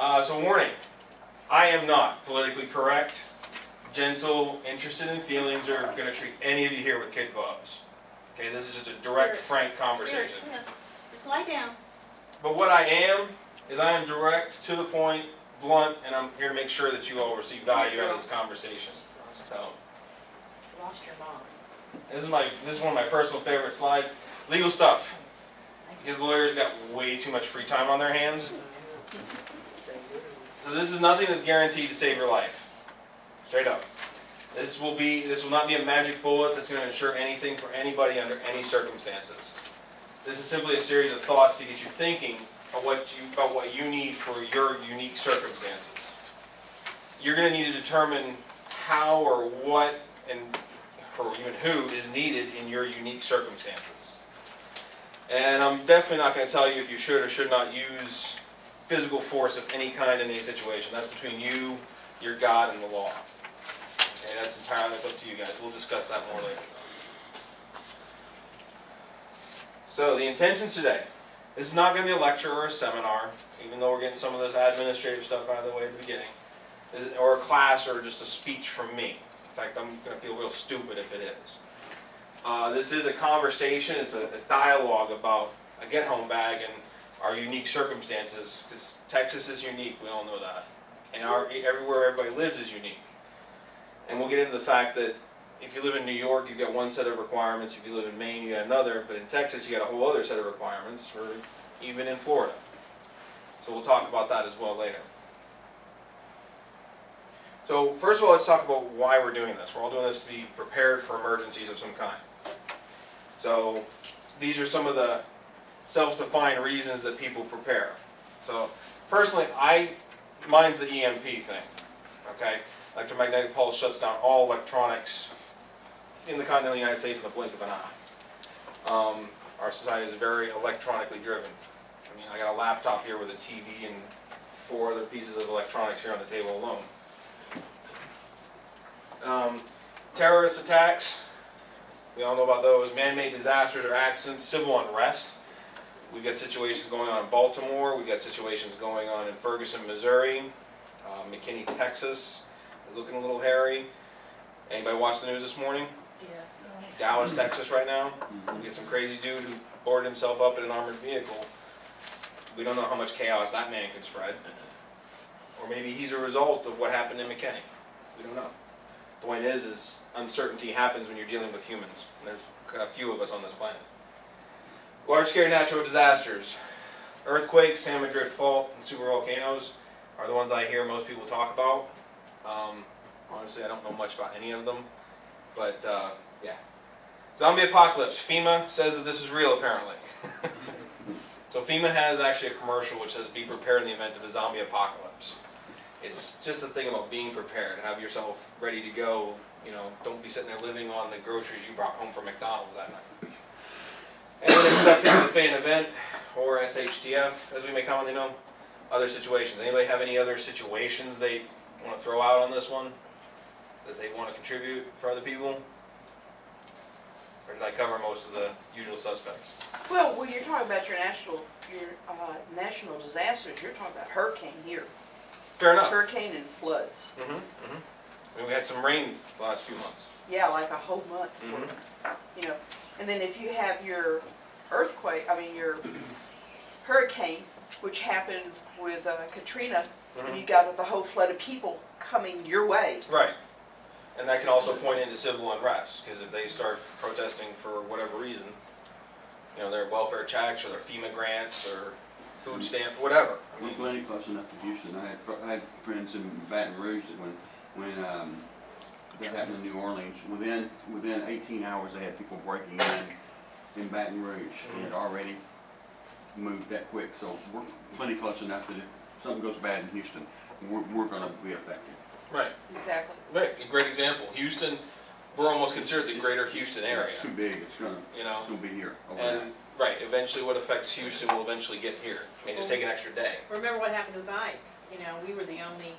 Uh, so warning, I am not politically correct, gentle, interested in feelings, or gonna treat any of you here with kid gloves. Okay, this is just a direct, frank conversation. Spirit, yeah. Just lie down. But what I am, is I am direct, to the point, blunt, and I'm here to make sure that you all receive value out of this conversation. So, Lost your mom. this is my, this is one of my personal favorite slides. Legal stuff. Because lawyers got way too much free time on their hands. So this is nothing that's guaranteed to save your life. Straight up. This will be, this will not be a magic bullet that's gonna ensure anything for anybody under any circumstances. This is simply a series of thoughts to get you thinking about what you, about what you need for your unique circumstances. You're gonna need to determine how or what and, or even who is needed in your unique circumstances. And I'm definitely not gonna tell you if you should or should not use physical force of any kind in any situation. That's between you, your God, and the law. Okay, that's entirely, that's up to you guys. We'll discuss that more later. So the intentions today, this is not gonna be a lecture or a seminar, even though we're getting some of this administrative stuff out of the way at the beginning. Is- Or a class or just a speech from me. In fact, I'm gonna feel real stupid if it is. Uh, this is a conversation, it's a, a dialogue about a get-home bag and our unique circumstances, because Texas is unique, we all know that. And our, everywhere everybody lives is unique. And we'll get into the fact that if you live in New York, you've got one set of requirements, if you live in Maine, you got another, but in Texas, you got a whole other set of requirements, or even in Florida. So we'll talk about that as well later. So first of all, let's talk about why we're doing this. We're all doing this to be prepared for emergencies of some kind. So these are some of the self-defined reasons that people prepare. So personally, I, mine's the EMP thing, okay? Electromagnetic pulse shuts down all electronics in the continental United States in the blink of an eye. Um, our society is very electronically driven. I mean, I got a laptop here with a TV and four other pieces of electronics here on the table alone. Um, terrorist attacks, we all know about those. Man-made disasters or accidents, civil unrest. We've got situations going on in Baltimore. We've got situations going on in Ferguson, Missouri. Uh, McKinney, Texas is looking a little hairy. Anybody watch the news this morning? Yes. Dallas, Texas right now. We get some crazy dude who boarded himself up in an armored vehicle. We don't know how much chaos that man could spread. Or maybe he's a result of what happened in McKinney. We don't know. The point is, is uncertainty happens when you're dealing with humans. And there's a few of us on this planet. Large-scale natural disasters. Earthquakes, San Madrid Fault, and super volcanoes are the ones I hear most people talk about. Um, honestly, I don't know much about any of them. But, uh, yeah. Zombie apocalypse. FEMA says that this is real, apparently. so FEMA has actually a commercial which says, "Be prepared in the event of a zombie apocalypse." It's just a thing about being prepared. Have yourself ready to go. You know, don't be sitting there living on the groceries you brought home from McDonald's that night. And when this stuff hits the fan event, or SHTF, as we may commonly know, other situations. Anybody have any other situations they want to throw out on this one that they want to contribute for other people? Or did I cover most of the usual suspects? Well, when you're talking about your national, your, uh, national disasters, you're talking about hurricane here. Fair enough. Hurricane and floods. Mm-hmm, mm-hmm. I mean, we had some rain the last few months. Yeah, like a whole month, Mm -hmm. you know. And then if you have your earthquake, I mean, your hurricane, which happened with uh, Katrina, and you got the whole flood of people coming your way. Right. And that can also point into civil unrest, because if they start protesting for whatever reason, you know, their welfare checks or their FEMA grants or food stamp, whatever. I We're mean, plenty close enough to Houston. I had, fr- I had friends in Baton Rouge that when, when, um, that happened in New Orleans, within, within eighteen hours, they had people breaking in, in Baton Rouge. They had mm-hmm. already moved that quick, so we're plenty close enough that if something goes bad in Houston, we're, we're gonna be affected. Right. Exactly. Right. A great example. Houston, we're almost considered the greater Houston area, It's too big, it's gonna, you know? it's gonna be here overnight. And, right, eventually what affects Houston will eventually get here. It may just take an extra day. Remember what happened with Ike? You know, we were the only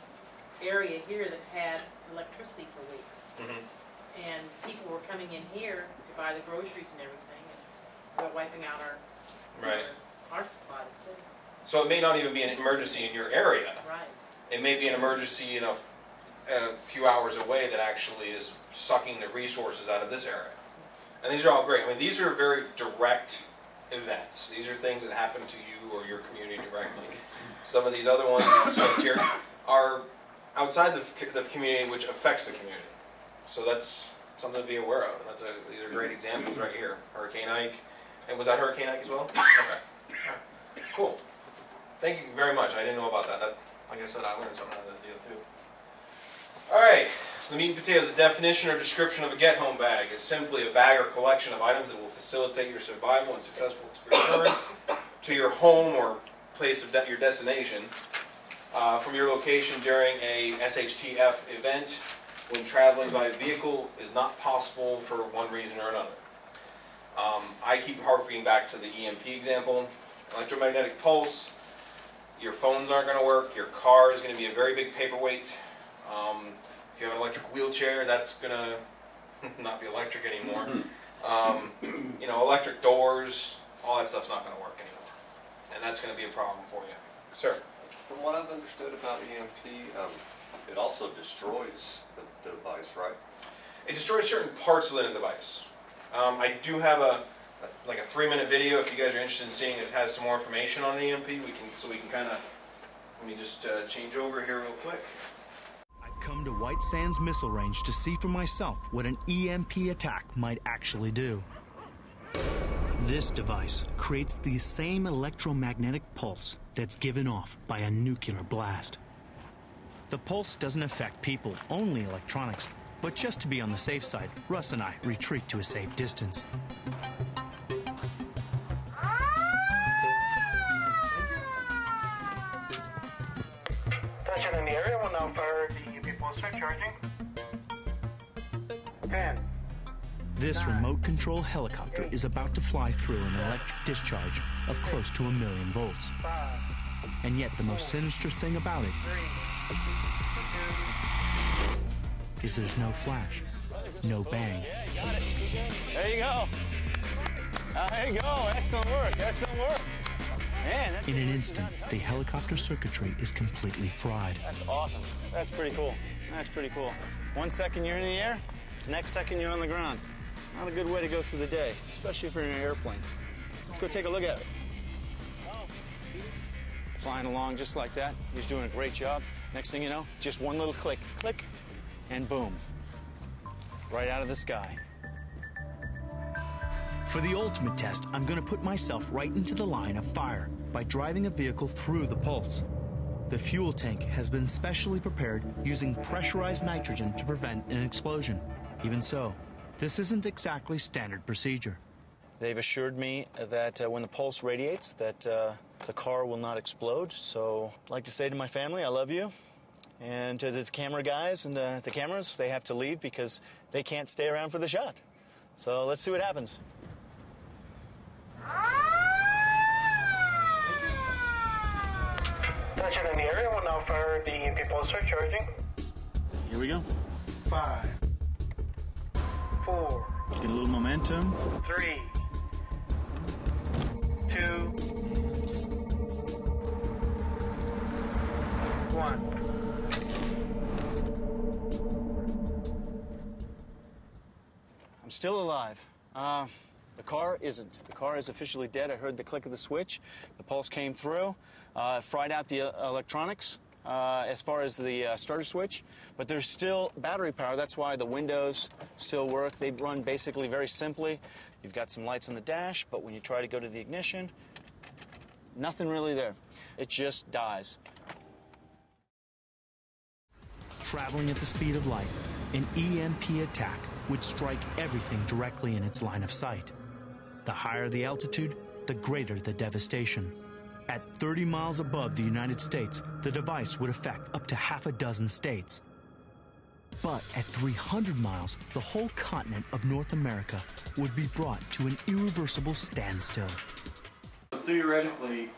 area here that had electricity for weeks. Mm-hmm. And people were coming in here to buy the groceries and everything, and we're wiping out our, Right. our supplies too. So it may not even be an emergency in your area. Right. It may be an emergency in f- a few hours away that actually is sucking the resources out of this area. And these are all great. I mean, these are very direct events. These are things that happen to you or your community directly. Some of these other ones discussed here are outside the, the community, which affects the community. So that's something to be aware of. That's a, these are great examples right here. Hurricane Ike. And was that Hurricane Ike as well? Okay. Cool. Thank you very much. I didn't know about that. That, like I said, I learned something out of that deal too. All right. So the meat and potatoes, the definition or description of a get-home bag is simply a bag or collection of items that will facilitate your survival and successful return to your home or place of de- your destination uh, from your location during a SHTF event when traveling by vehicle is not possible for one reason or another. Um, I keep harping back to the EMP example. Electromagnetic pulse, your phones aren't gonna work, your car is gonna be a very big paperweight. Um, if you have an electric wheelchair, that's gonna not be electric anymore. Um, you know, electric doors, all that stuff's not gonna work anymore. And that's gonna be a problem for you. Sir? From what I've understood about EMP, um, it also destroys the device, right? It destroys certain parts within a device. Um, I do have a, a- like a three-minute video, if you guys are interested in seeing it, has some more information on EMP, we can, so we can kinda, let me just, uh, change over here real quick. I've come to White Sands Missile Range to see for myself what an EMP attack might actually do. This device creates the same electromagnetic pulse that's given off by a nuclear blast. The pulse doesn't affect people, only electronics. But just to be on the safe side, Russ and I retreat to a safe distance. Attention in the area will now fire the UV pulsar charging. 10, This remote control helicopter is about to fly through an electric discharge of close to a million volts. And yet, the most sinister thing about it is there's no flash, no bang. There you go. Ah, there you go. Excellent work. Excellent work. Man, In an instant, the helicopter circuitry is completely fried. that's awesome. That's pretty cool. That's pretty cool. One second you're in the air, next second you're on the ground. Not a good way to go through the day, especially if you're in an airplane. Let's go take a look at it. Flying along just like that. He's doing a great job. Next thing you know, just one little click, click, and boom. Right out of the sky. For the ultimate test, I'm going to put myself right into the line of fire by driving a vehicle through the pulse. The fuel tank has been specially prepared using pressurized nitrogen to prevent an explosion. Even so, this isn't exactly standard procedure. They've assured me that uh, when the pulse radiates, that uh, the car will not explode. So I'd like to say to my family, I love you. And to the camera guys and uh, the cameras, they have to leave because they can't stay around for the shot. So let's see what happens. Attention in the area will now fire the EMP pulsar charging. Here we go. 5, 4, Get a little momentum. 3, 2, 1. I'm still alive. Uh, the car isn't. The car is officially dead. I heard the click of the switch. The pulse came through, uh, fried out the uh, electronics uh, as far as the uh, starter switch. But there's still battery power. That's why the windows still work. They run basically very simply. You've got some lights on the dash, but when you try to go to the ignition, nothing really there. It just dies. Traveling at the speed of light, an EMP attack would strike everything directly in its line of sight. The higher the altitude, the greater the devastation. At 30 miles above the United States, the device would affect up to half a dozen states. But at 300 miles, the whole continent of North America would be brought to an irreversible standstill. Theoretically,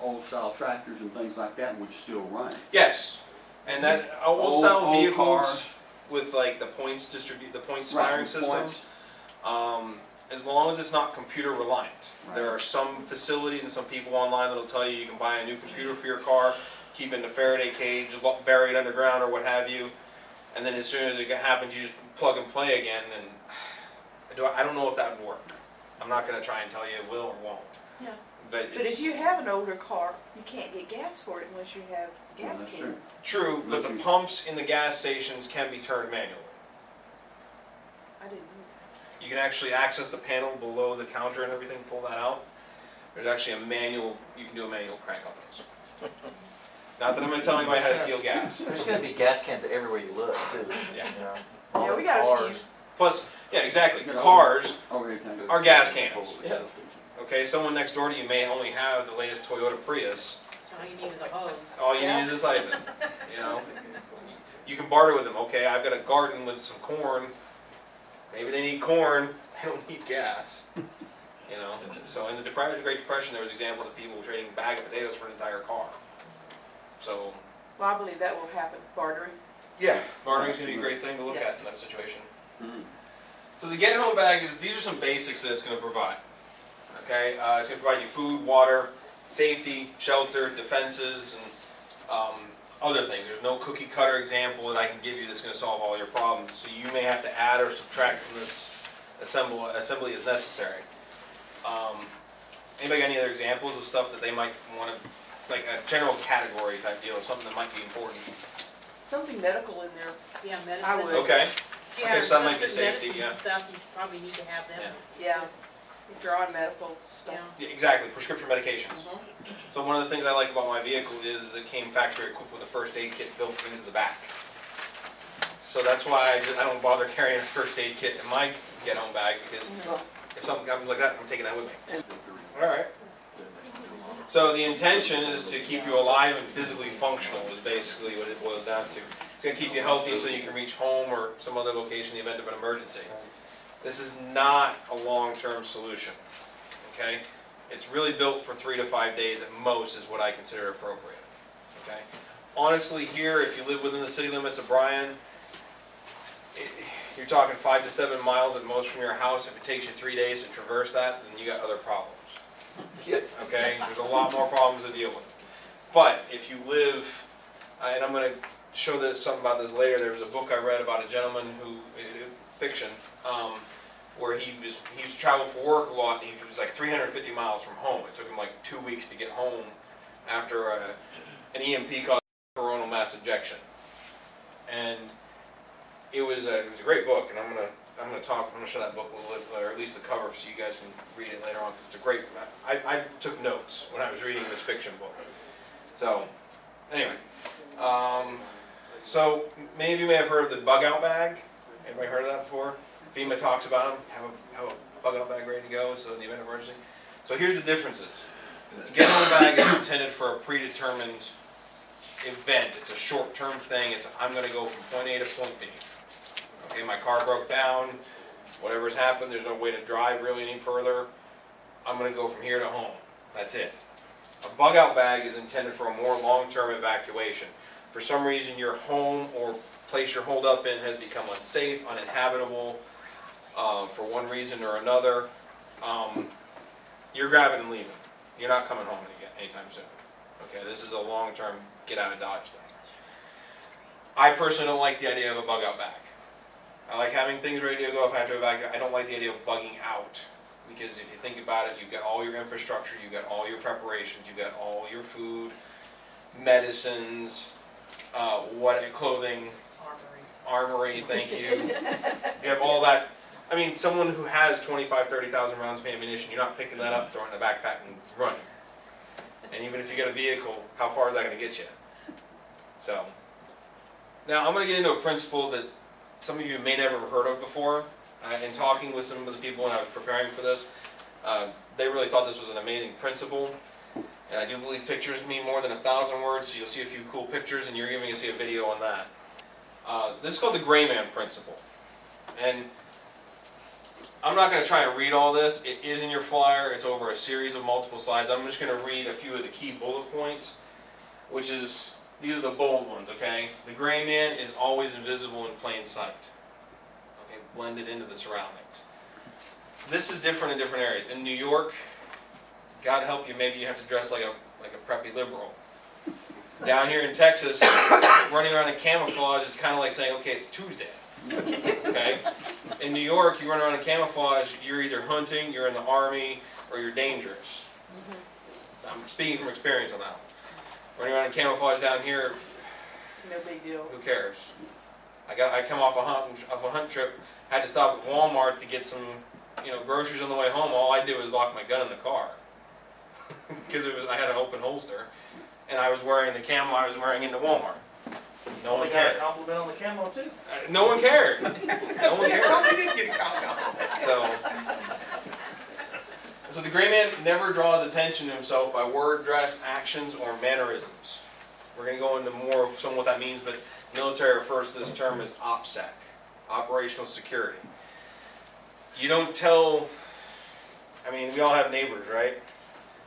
old style tractors and things like that would still run. Yes, and that old Old- style old vehicles cars. with like the points distribute, the points Right, firing with systems. points. Um, as long as it's not computer reliant. There are some facilities and some people online that'll tell you you can buy a new computer for your car, keep it in a Faraday cage, lo- bury it underground or what have you, and then as soon as it happens, you just plug and play again. And I do I don't know if that would work. I'm not going to try and tell you it will or won't. Yeah. But, But if you have an older car, you can't get gas for it unless you have gas that's true. cans. true, but the pumps in the gas stations can be turned manually. I didn't know You can actually access the panel below the counter and everything, pull that out. There's actually a manual, you can do a manual crank on those. Not that I'm gonna tell anybody how to steal gas. There's gonna be gas cans everywhere you look too, Yeah. you know. Yeah, we got a few. Plus, yeah, exactly, You know, cars, Over. Are gas cans. Yeah. okay, someone next door to you may only have the latest Toyota Prius. So all you need is a hose. All you Yeah. need is a siphon, you know? You can barter with them, okay, I've got a garden with some corn. Maybe they need corn, they don't need gas. You know, so in the Depre- Great Depression, there was examples of people trading a bag of potatoes for an entire car. So, Well, I believe that will happen, bartering. yeah, bartering's gonna be a great thing to look at Yes. in that situation. Mhm. So the get home bag is, these are some basics that it's gonna provide. Okay, uh, it's gonna provide you food, water, safety, shelter, defenses, and, um, other things. There's no cookie cutter example that I can give you that's gonna solve all your problems. So you may have to add or subtract from this assemble, assembly as necessary. Um, anybody got any other examples of stuff that they might wanna, like a general category type deal, or something that might be important? Something medical in there, Yeah, medicine. I medicine. would. Okay, Yeah, Okay, so that might be safety, yeah. stuff, you probably need to have them. yeah, if you're on medical stuff. Yeah. yeah, exactly, prescription medications. Mhm. So one of the things I like about my vehicle is, is it came factory equipped with a first aid kit built into the back. So that's why I, just, I don't bother carrying a first aid kit in my get home bag because if something comes like that, I'm taking that with me. All right. So the intention is to keep you alive and physically functional is basically what it boils down to. It's gonna keep you healthy so you can reach home or some other location in the event of an emergency. This is not a long-term solution, okay? It's really built for three to five days at most is what I consider appropriate, okay? Honestly, here, if you live within the city limits of Bryan, i- you're talking five to seven miles at most from your house. If it takes you three days to traverse that, then you got other problems okay? There's a lot more problems to deal with. But if you live, uh, and I'm gonna show that something about this later, there was a book I read about a gentleman who, fiction, um, where he was, he used to travel for work a lot, and he was like 350 miles from home. It took him like two weeks to get home after uh, an EMP caused coronal mass ejection. And it was a, it was a great book, and I'm gonna I'm gonna talk. I'm gonna show that book a little bit, or at least the cover, so you guys can read it later on. Cause it's a great. I, I took notes when I was reading this fiction book. So, anyway, um, so many of you may have heard of the bug out bag. Anybody heard of that before? FEMA talks about them. Have a have a bug out bag ready to go, so in the event of emergency. So here's the differences. The home bag is intended for a predetermined event. It's a short-term thing. It's I'm gonna go from point A to point B. Okay, my car broke down, whatever's happened, there's no way to drive really any further. I'm gonna go from here to home. That's it. A bug out bag is intended for a more long-term evacuation. For some reason, your home or place you're holed up in has become unsafe, uninhabitable, uh, for one reason or another. Um, you're grabbing and leaving. You're not coming home any- anytime soon. Okay, this is a long-term get out of Dodge thing. I personally don't like the idea of a bug out bag. I like having things ready to go if I have to go back. I don't like the idea of bugging out. Because if you think about it, you've got all your infrastructure, you've got all your preparations, you've got all your food, medicines, uh, what, clothing, armory. armory, thank you. You have all that. I mean, someone who has 25, 30,000 rounds of ammunition, you're not picking that up, throwing it in a backpack and running. And even if you get a vehicle, how far is that gonna get you? So, now I'm gonna get into a principle that some of you may never have heard of before. Uh, in talking with some of the people when I was preparing for this, uh, they really thought this was an amazing principle. And I do believe pictures mean more than a thousand words, so you'll see a few cool pictures, and you're even gonna see a video on that. Uh, this is called the gray man principle. And I'm not gonna try and read all this. It is in your flyer. It's over a series of multiple slides. I'm just gonna read a few of the key bullet points, which is, these are the bold ones, okay? The gray man is always invisible in plain sight. Okay, blended into the surroundings. this is different in different areas. In New York, God help you, maybe you have to dress like a like a preppy liberal. Down here in Texas, running around in camouflage is kind of like saying, okay, it's Tuesday. Okay? In New York, you run around in camouflage, you're either hunting, you're in the army, or you're dangerous. Mm-hmm. I'm speaking from experience on that. one. Running around in camouflage down here, No big deal. who cares? I got I come off a hunt off a hunt trip, had to stop at Walmart to get some, you know, groceries on the way home. All I did was lock my gun in the car because it was I had an open holster, and I was wearing the camo I was wearing into Walmart. No one We got a cared. compliment on the camo too. Uh, No one cared. No one cared. Probably did get a compliment. So, so the gray man never draws attention to himself by word, dress, actions, or mannerisms. We're going to go into more of some what that means, but military refers to this term as OPSEC, operational security. You don't tell. I mean, we all have neighbors, right?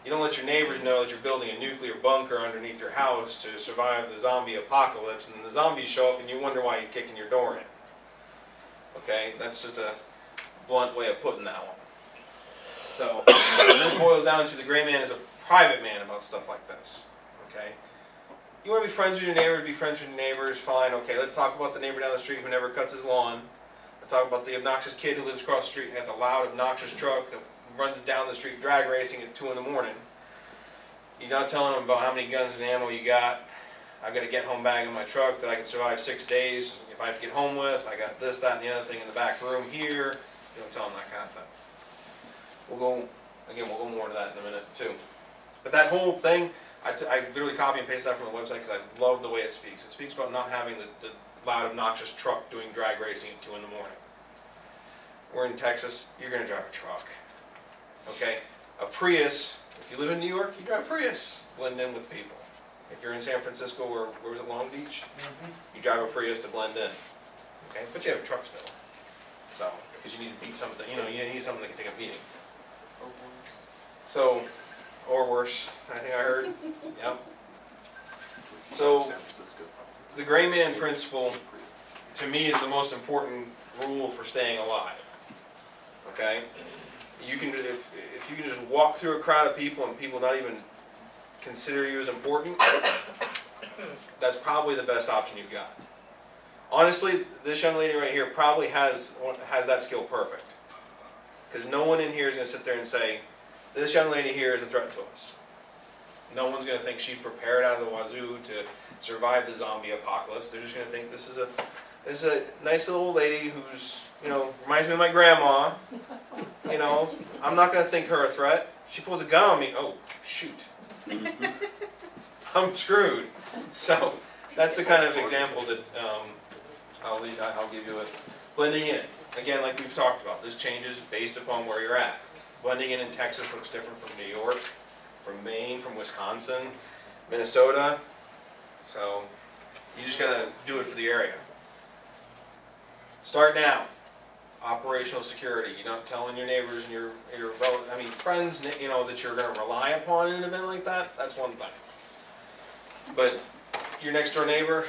You don't let your neighbors know that you're building a nuclear bunker underneath your house to survive the zombie apocalypse, and then the zombies show up and you wonder why you're kicking your door in. Okay, that's just a blunt way of putting that one. So, then it boils down to the gray man is a private man about stuff like this. Okay? You want to be friends with your neighbor, be friends with your neighbors, fine, okay, let's talk about the neighbor down the street who never cuts his lawn. Let's talk about the obnoxious kid who lives across the street and got the loud, obnoxious truck that runs down the street drag racing at 2 in the morning. You're not telling them about how many guns and ammo you got. I've got a get home bag in my truck that I can survive six days if I have to get home with. I got this, that, and the other thing in the back room here. You don't tell them that kind of thing. We'll go, again, we'll go more into that in a minute too. But that whole thing, I, literally copy and paste that from the website because I love the way it speaks. It speaks about not having the, the loud, obnoxious truck doing drag racing at 2 in the morning. We're in Texas, you're going to drive a truck. Okay? A Prius, if you live in New York, you drive a Prius. Blend in with people. If you're in San Francisco or where was it, Long Beach, mm-hmm. you drive a Prius to blend in. Okay? But you have a truck still. So, because you need to beat something, you know, you need something that can take a beating. Or worse. So, or worse, I think I heard. Yep. So, the gray man principle, to me, is the most important rule for staying alive. Okay? You can, if, if you can just walk through a crowd of people and people not even consider you as important, that's probably the best option you've got. Honestly, this young lady right here probably has, has that skill perfect. Because no one in here is gonna sit there and say, this young lady here is a threat to us. No one's gonna think she's prepared out of the wazoo to survive the zombie apocalypse. They're just gonna think this is a, this is a nice little old lady who's, you know, reminds me of my grandma. You know, I'm not gonna think her a threat. She pulls a gun on me, oh, shoot. I'm screwed. So, that's the kind of example that, um, I'll leave, I'll give you it. Blending in, again, like we've talked about, this changes based upon where you're at. Blending in in Texas looks different from New York, from Maine, from Wisconsin, Minnesota. So, you just gotta do it for the area. Start now. Operational security, you're not telling your neighbors and your, your I mean, friends, you know, that you're gonna rely upon in an event like that, that's one thing. But your next door neighbor,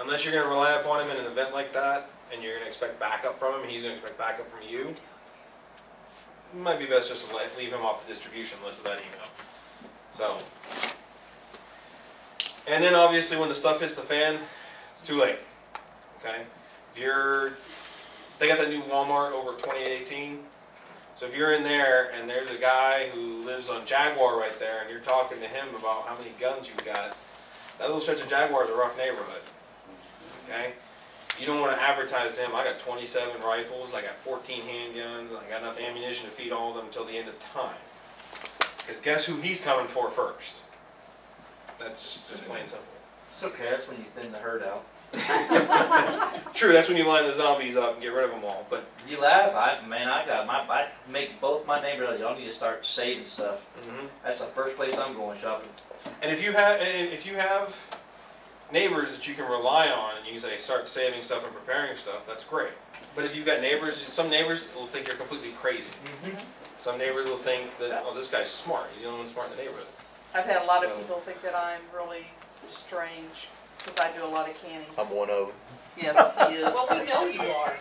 unless you're gonna rely upon him in an event like that, and you're gonna expect backup from him, he's gonna expect backup from you, it might be best just to leave him off the distribution list of that email. So. And then obviously when the stuff hits the fan, it's too late, okay? If you're, they got that new Walmart over twenty-eight eighteen, so if you're in there and there's a guy who lives on Jaguar right there, and you're talking to him about how many guns you've got, that little stretch of Jaguar is a rough neighborhood. Okay? You don't want to advertise to him, I got 27 rifles, I got 14 handguns, and I got enough ammunition to feed all of them until the end of time. Because guess who he's coming for first? That's just plain simple. It's okay, that's when you thin the herd out. True, that's when you line the zombies up and get rid of them all. But You laugh, I, man, I got my, I make both my neighborhood, y'all need to start saving stuff. mhm. That's the first place I'm going shopping. And if you have, if you have neighbors that you can rely on, and you can say, start saving stuff and preparing stuff, that's great. But if you've got neighbors, some neighbors will think you're completely crazy. Some neighbors will think that, oh, this guy's smart, he's the only one smart in the neighborhood. I've had a lot of people think that I'm really strange. Because I do a lot of canning. I'm one of them. Yes, he is. Well, we know you are.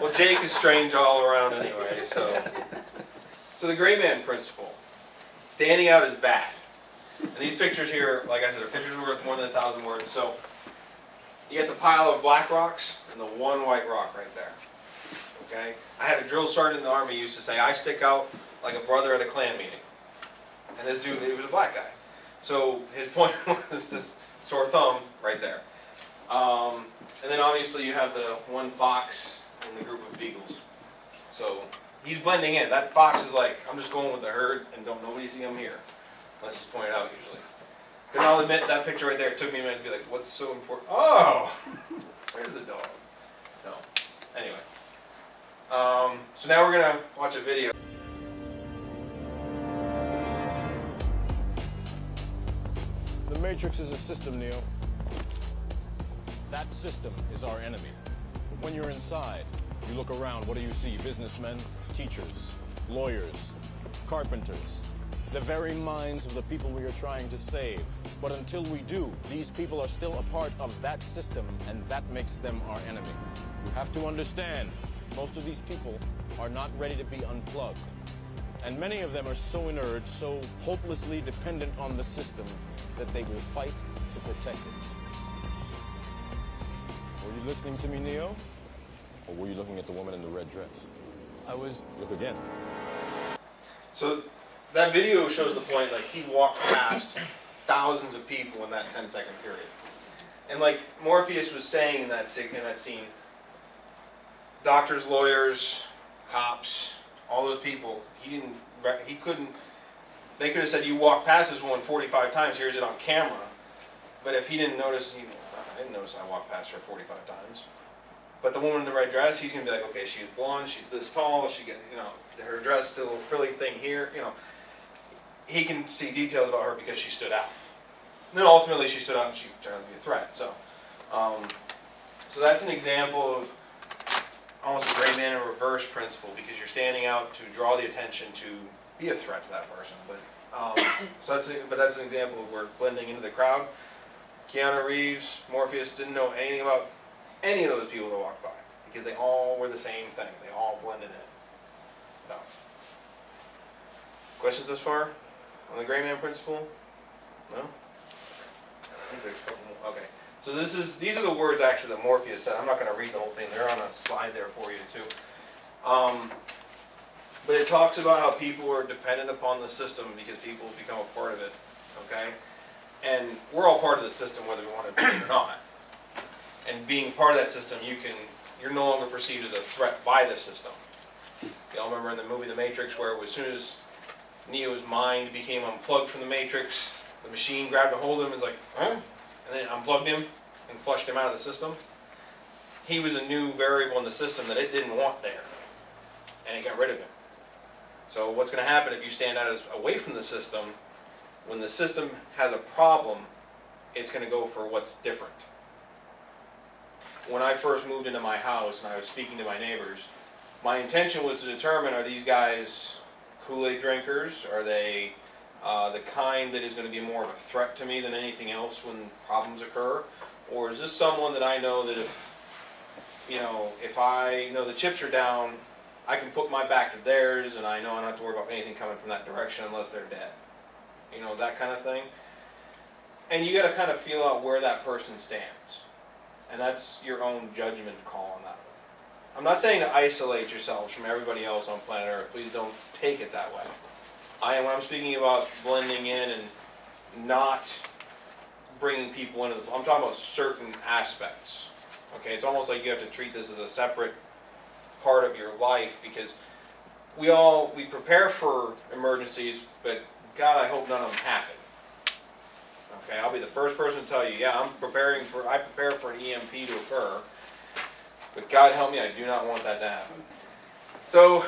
Well, Jake is strange all around anyway, so. So the gray man principle, standing out is bad. And these pictures here, like I said, are pictures worth more than a thousand words. So you get the pile of black rocks and the one white rock right there. Okay? I had a drill sergeant in the army used to say, I stick out like a brother at a clan meeting. And this dude, he was a black guy. So his point was this sore thumb right there. Um, and then obviously you have the one fox in the group of beagles. So he's blending in. That fox is like, I'm just going with the herd and don't nobody see him here. Unless it's pointed out usually. Because I'll admit that picture right there, took me a minute to be like, what's so important? Oh! Where's the dog? No. Anyway. Um, so now we're gonna watch a video. Matrix is a system, Neo. That system is our enemy. But when you're inside, you look around, what do you see? Businessmen, teachers, lawyers, carpenters. The very minds of the people we are trying to save. But until we do, these people are still a part of that system, and that makes them our enemy. You have to understand, most of these people are not ready to be unplugged. And many of them are so inert, so hopelessly dependent on the system, that they will fight to protect it. Were you listening to me, Neo? Or were you looking at the woman in the red dress? I was. Look again. So that video shows the point, like he walked past thousands of people in that 10 second period. And like Morpheus was saying in that, in that scene, doctors, lawyers, cops, all those people, he didn't, he couldn't, they could have said, you walked past this woman 45 times, here's it on camera. But if he didn't notice, he, I didn't notice I walked past her 45 times. But the woman in the red dress, he's gonna be like, okay, she's blonde, she's this tall, she got, you know, her dress, a little frilly thing here, you know. He can see details about her because she stood out. And then ultimately, she stood out and she turned out to be a threat. So, um, so that's an example of almost a gray man in reverse principle because you're standing out to draw the attention to be a threat to that person. But um, so that's a, but that's an example of where blending into the crowd. Keanu Reeves, Morpheus didn't know anything about any of those people that walked by because they all were the same thing. They all blended in. So, questions thus far on the gray man principle? No. Okay. So this is these are the words actually that Morpheus said. I'm not going to read the whole thing. They're on a slide there for you too. Um, but it talks about how people are dependent upon the system because people become a part of it. Okay. And we're all part of the system whether we want to be or not. And being part of that system, you can you're no longer perceived as a threat by the system. Y'all remember in the movie The Matrix where as soon as Neo's mind became unplugged from the Matrix, the machine grabbed a hold of him and was like, huh? And then unplugged him and flushed him out of the system. He was a new variable in the system that it didn't want there. And it got rid of him. So what's going to happen if you stand out as away from the system, when the system has a problem, it's going to go for what's different. When I first moved into my house and I was speaking to my neighbors, my intention was to determine are these guys Kool-Aid drinkers? Are they uh, the kind that is going to be more of a threat to me than anything else when problems occur? Or is this someone that I know that if, you know, if I know the chips are down, I can put my back to theirs and I know I don't have to worry about anything coming from that direction unless they're dead. You know, that kind of thing. And you got to kind of feel out where that person stands. And that's your own judgment call on that. I'm not saying to isolate yourselves from everybody else on planet Earth. Please don't take it that way. I when I'm speaking about blending in and not bringing people into the. I'm talking about certain aspects. Okay, it's almost like you have to treat this as a separate part of your life because we all we prepare for emergencies, but God, I hope none of them happen. Okay, I'll be the first person to tell you, yeah, I'm preparing for. I prepare for an EMP to occur. But God help me, I do not want that to happen. So,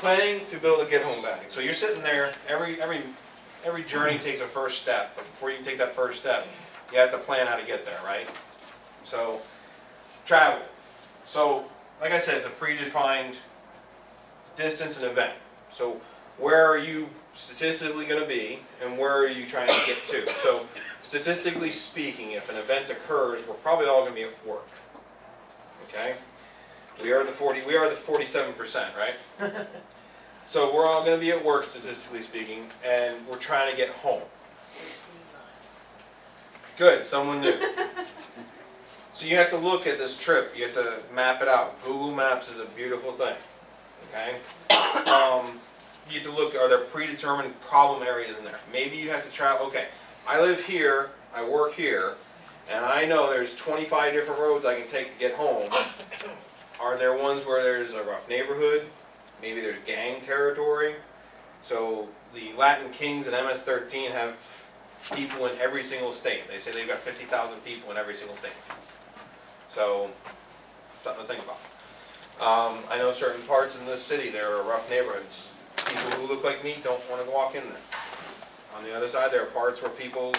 planning to build a get home bag. So you're sitting there, every every every journey takes a first step. But before you can take that first step, you have to plan how to get there, right? So, travel. So, like I said, it's a predefined distance and event. So, where are you statistically going to be, and where are you trying to get to? So, statistically speaking, if an event occurs, we're probably all gonna be at work. Okay? We are the forty, we are the forty-seven percent, right? So we're all gonna be at work statistically speaking, and we're trying to get home. Good, someone new. So you have to look at this trip, you have to map it out. Google Maps is a beautiful thing, okay? Um, you have to look, are there predetermined problem areas in there? Maybe you have to travel, okay, I live here, I work here, and I know there's twenty-five different roads I can take to get home. Are there ones where there's a rough neighborhood? Maybe there's gang territory? So the Latin Kings and MS-13 have people in every single state. They say they've got fifty thousand people in every single state. So, something to think about. Um, I know certain parts in this city, there are rough neighborhoods. People who look like me don't wanna walk in there. On the other side, there are parts where people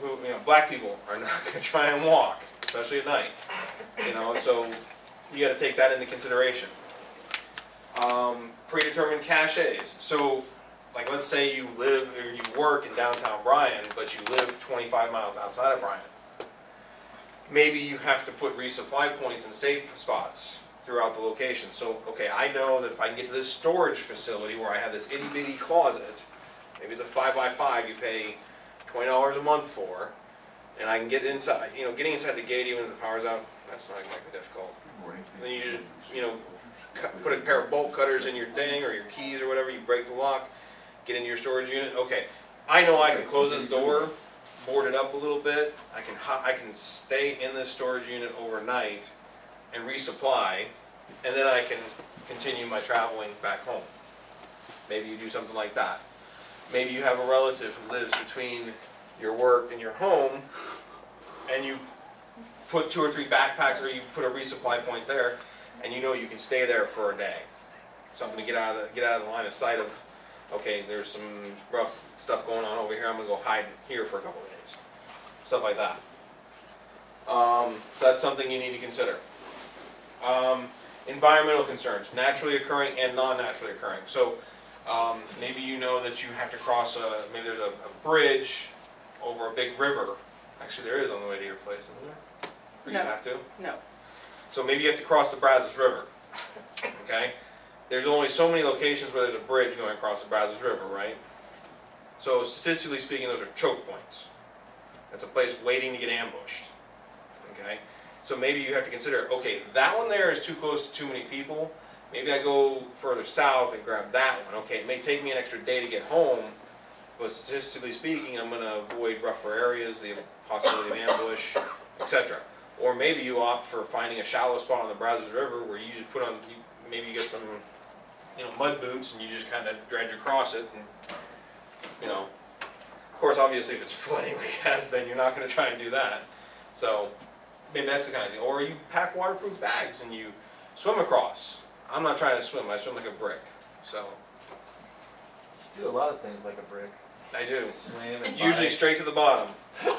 who, you know, black people are not gonna try and walk, especially at night. You know, so you gotta take that into consideration. Um, predetermined caches, so, like, let's say you live, or you work in downtown Bryan, but you live twenty-five miles outside of Bryan. Maybe you have to put resupply points in safe spots throughout the location, so, okay, I know that if I can get to this storage facility where I have this itty bitty closet, maybe it's a five by five, you pay twenty dollars a month for, and I can get inside, you know, getting inside the gate even if the power's out, that's not exactly difficult. Then you just, you know, cut, put a pair of bolt cutters in your thing or your keys or whatever, you break the lock, get into your storage unit, okay. I know I can close this door, board it up a little bit, I can I can stay in this storage unit overnight and resupply, and then I can continue my traveling back home. Maybe you do something like that. Maybe you have a relative who lives between your work and your home, and you put two or three backpacks, or you put a resupply point there, and you know you can stay there for a day. Something to get out of the, get out of the line of sight of, okay, there's some rough stuff going on over here, I'm gonna go hide here for a couple of days. Stuff like that. Um, so that's something you need to consider. Um, environmental concerns, naturally occurring and non-naturally occurring. So, um, maybe you know that you have to cross a, maybe there's a, a bridge over a big river. Actually, there is on the way to your place, isn't there? Or you No. have to? No. So maybe you have to cross the Brazos River, okay? There's only so many locations where there's a bridge going across the Brazos River, right? So statistically speaking, those are choke points. That's a place waiting to get ambushed, okay? So maybe you have to consider, okay, that one there is too close to too many people. Maybe I go further south and grab that one. Okay, it may take me an extra day to get home, but statistically speaking, I'm gonna avoid rougher areas, the possibility of ambush, etc. Or maybe you opt for finding a shallow spot on the Brazos River where you just put on, maybe you get some, you know, mud boots and you just kind of dredge across it and, you know. Of course, obviously, if it's flooding like it has been, you're not gonna try and do that. So, maybe that's the kind of thing. Or you pack waterproof bags and you swim across. I'm not trying to swim, I swim like a brick, so, Do a lot of things like a brick. I do. Usually straight to the bottom.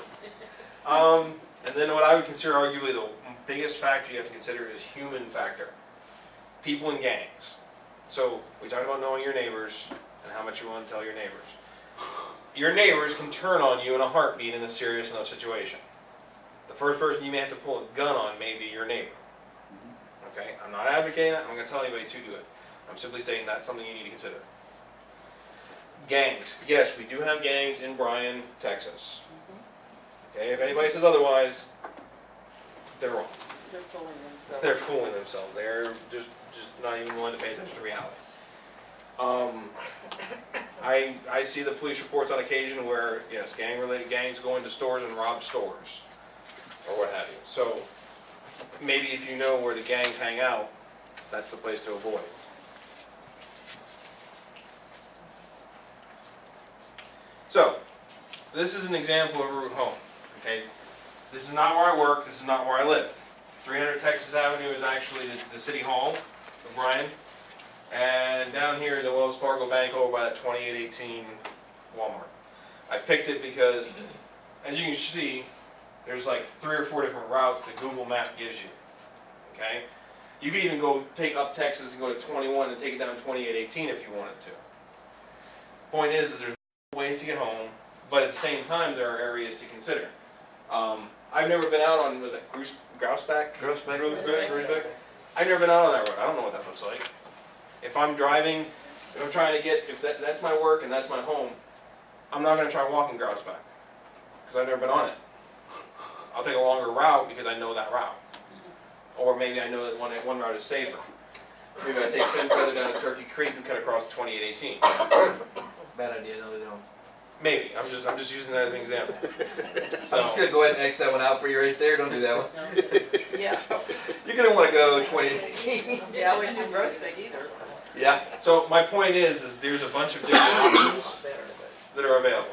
Um, and then what I would consider arguably the biggest factor you have to consider is human factor. People in gangs. So we talked about knowing your neighbors and how much you want to tell your neighbors. Your neighbors can turn on you in a heartbeat in a serious enough situation. The first person you may have to pull a gun on may be your neighbor. Mm-hmm. Okay, I'm not advocating that. I'm not going to tell anybody to do it. I'm simply stating that's something you need to consider. Gangs. Yes, we do have gangs in Bryan, Texas. Mm-hmm. Okay, if anybody says otherwise, they're wrong. They're fooling themselves. They're fooling themselves. They're just, just not even willing to pay attention to reality. Um, I, I see the police reports on occasion where, yes, gang-related gangs go into stores and rob stores, or what have you. So, maybe if you know where the gangs hang out, that's the place to avoid. So, this is an example of a route home, okay? This is not where I work, this is not where I live. 300 Texas Avenue is actually the, the city hall of Bryan. And down here is the Wells Fargo Bank over by that 2818 Walmart. I picked it because, as you can see, there's like three or four different routes that Google Map gives you. Okay? You could even go take up Texas and go to 21 and take it down to 2818 if you wanted to. Point is, is there's ways to get home. but at the same time, there are areas to consider. Um, I've never been out on, was it Grouse, Grouseback? Groesbeck. Grouse- Grousbeck? I've never been out on that road, I don't know what that looks like. If I'm driving, if I'm trying to get, if that, that's my work and that's my home, I'm not gonna try walking Grouseback, cause I've never been on it. I'll take a longer route because I know that route. Or maybe I know that one, one route is safer. Maybe I take Finfeather down to Turkey Creek and cut across twenty-eight eighteen. Bad idea, no, they don't. Maybe, I'm just, I'm just using that as an example. So, I'm just gonna go ahead and X that one out for you right there. Don't do that one. Yeah, You're gonna want to go 2018. yeah, I wouldn't do Groesbeck either. Yeah. so my point is, is there's a bunch of different options that are available.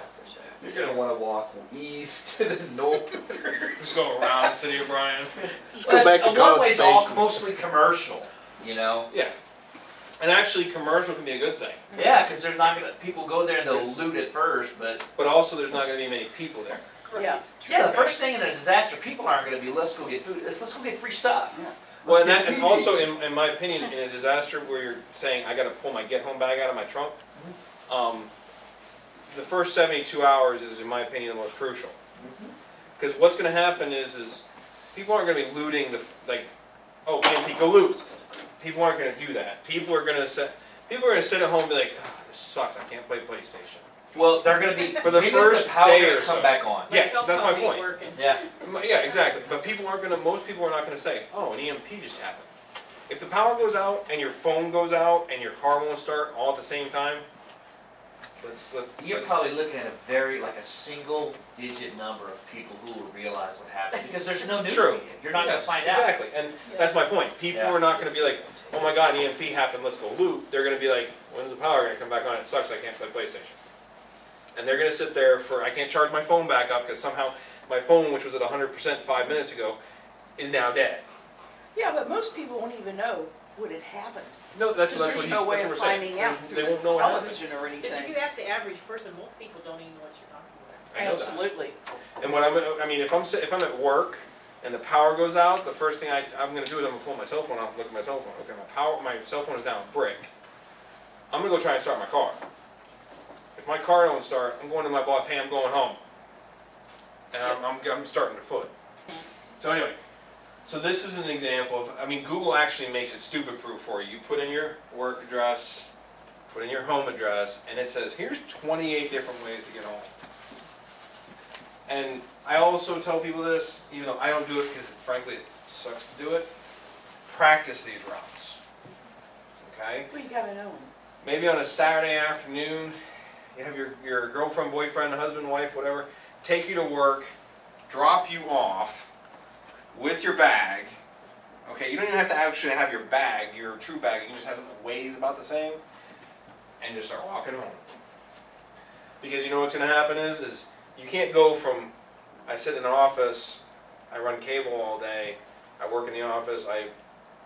You're gonna want to walk east to the north. Just go around City of Bryan. Let's go back to One College way's all mostly commercial, you know? Yeah. And actually, commercial can be a good thing, Yeah, because there's not gonna, people go there and they'll loot it first, but, but also there's not gonna be many people there. Yeah. yeah, the first thing in a disaster, people aren't gonna be, let's go get food, it's, let's go get free stuff. Well, and that, and also, in, in my opinion, in a disaster where you're saying, I gotta pull my get-home bag out of my trunk, um, the first seventy-two hours is, in my opinion, the most crucial. Because what's gonna happen is, is people aren't gonna be looting the, like, oh, EMP, go loot. People aren't gonna do that. People are gonna sit, people are gonna sit at home and be like, oh, this sucks, I can't play PlayStation. Well, they're gonna be, For the first power day or come so. back on. My Yes, that's my point. working. Yeah, Yeah, exactly. But people aren't gonna. Most people are not gonna say, "Oh, an EMP just happened." If the power goes out and your phone goes out and your car won't start all at the same time, let's. let- you're let's- probably looking at a very, like a single digit number of people who will realize what happened, because there's no news True. media, you're not gonna Yes, find out. Exactly, and that's my point. People Yeah. are not gonna be like, "Oh my God, an EMP happened. Let's go loot." They're gonna be like, "When's the power gonna come back on? It sucks. I can't play PlayStation." And they're gonna sit there for I can't charge my phone back up because somehow my phone, which was at 100% five minutes ago, is now dead. Yeah, but most people won't even know what had happened. No, that's, Because that's what there's he's no that's way what of we're saying. finding out through They won't know what happened. television or Because if you ask the average person, most people don't even know what you're talking about. I know that. Absolutely. And what I'm, gonna- I mean, if I'm, if I'm at work and the power goes out, the first thing I, I'm gonna do is I'm gonna pull my cell phone out and look at my cell phone. Okay, my power, my cell phone is down a brick. I'm gonna go try and start my car. If my car don't start, I'm going to my boss, hey, I'm going home. And I'm, I'm, I'm starting to foot. So anyway, so this is an example of, I mean, Google actually makes it stupid proof for you. You put in your work address, put in your home address, and it says, here's twenty-eight different ways to get home. And I also tell people this, even though I don't do it because frankly it sucks to do it, practice these routes. Okay? Well, you gotta know 'em. Maybe on a Saturday afternoon, you have your, your girlfriend, boyfriend, husband, wife, whatever, take you to work, drop you off with your bag. Okay, you don't even have to actually have your bag, your true bag, you just have it weighs about the same, and just start walking home. Because you know what's gonna happen is, is you can't go from, I sit in an office, I run cable all day, I work in the office, I,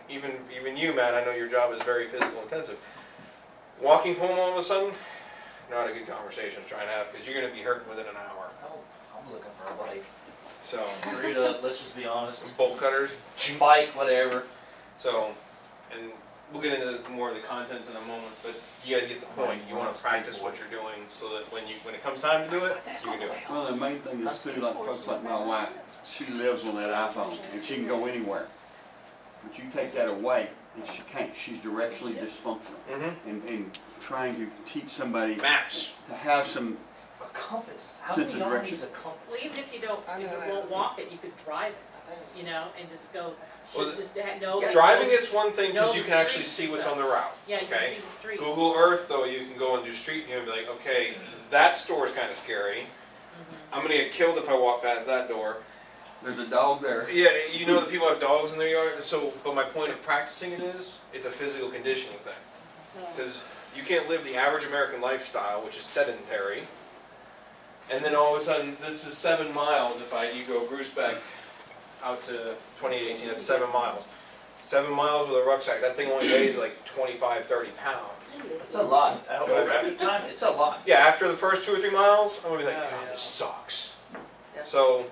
even, even you, Matt, I know your job is very physical intensive. Walking home all of a sudden, not a good conversation to try and have, because you're gonna be hurting within an hour. Oh, I'm looking for a bike. So, Rita, let's just be honest, bolt cutters, bike, whatever. so, and we'll get into more of the contents in a moment, but you guys get the point. You wanna practice what you're doing, so that when you, when it comes time to do it, you can do it. Well, the main thing is too, like folks like my wife, she lives on that iPhone and she can go anywhere. But you take that away and she can't, she's directionally dysfunctional. Mm-hmm. And, and trying to teach somebody Maps. to have some, A compass, how Sense many of direction. use a compass? Well, even if you don't, if you won't walk it, you could drive it, you know, and just go, Well, should this, that, no. Driving no- is one thing, because know you the can actually see what's and on the route. Yeah, you can see the streets. Google Earth, though, you can go and do street view and be like, okay, that store is kinda scary. I'm gonna get killed if I walk past that door. There's a dog there. Yeah, you know that people have dogs in their yard, so, but my point of practicing it is, it's a physical conditioning thing. Because you can't live the average American lifestyle, which is sedentary, and then all of a sudden, this is seven miles, if I, you go Gooseback out to twenty eighteen, that's seven miles. Seven miles with a rucksack, that thing only weighs like 25, 30 pounds. It's a lot, I don't know, Okay. every time, it's a lot. Yeah, after the first two or three miles, I'm gonna be like, God, this sucks. Yeah. So,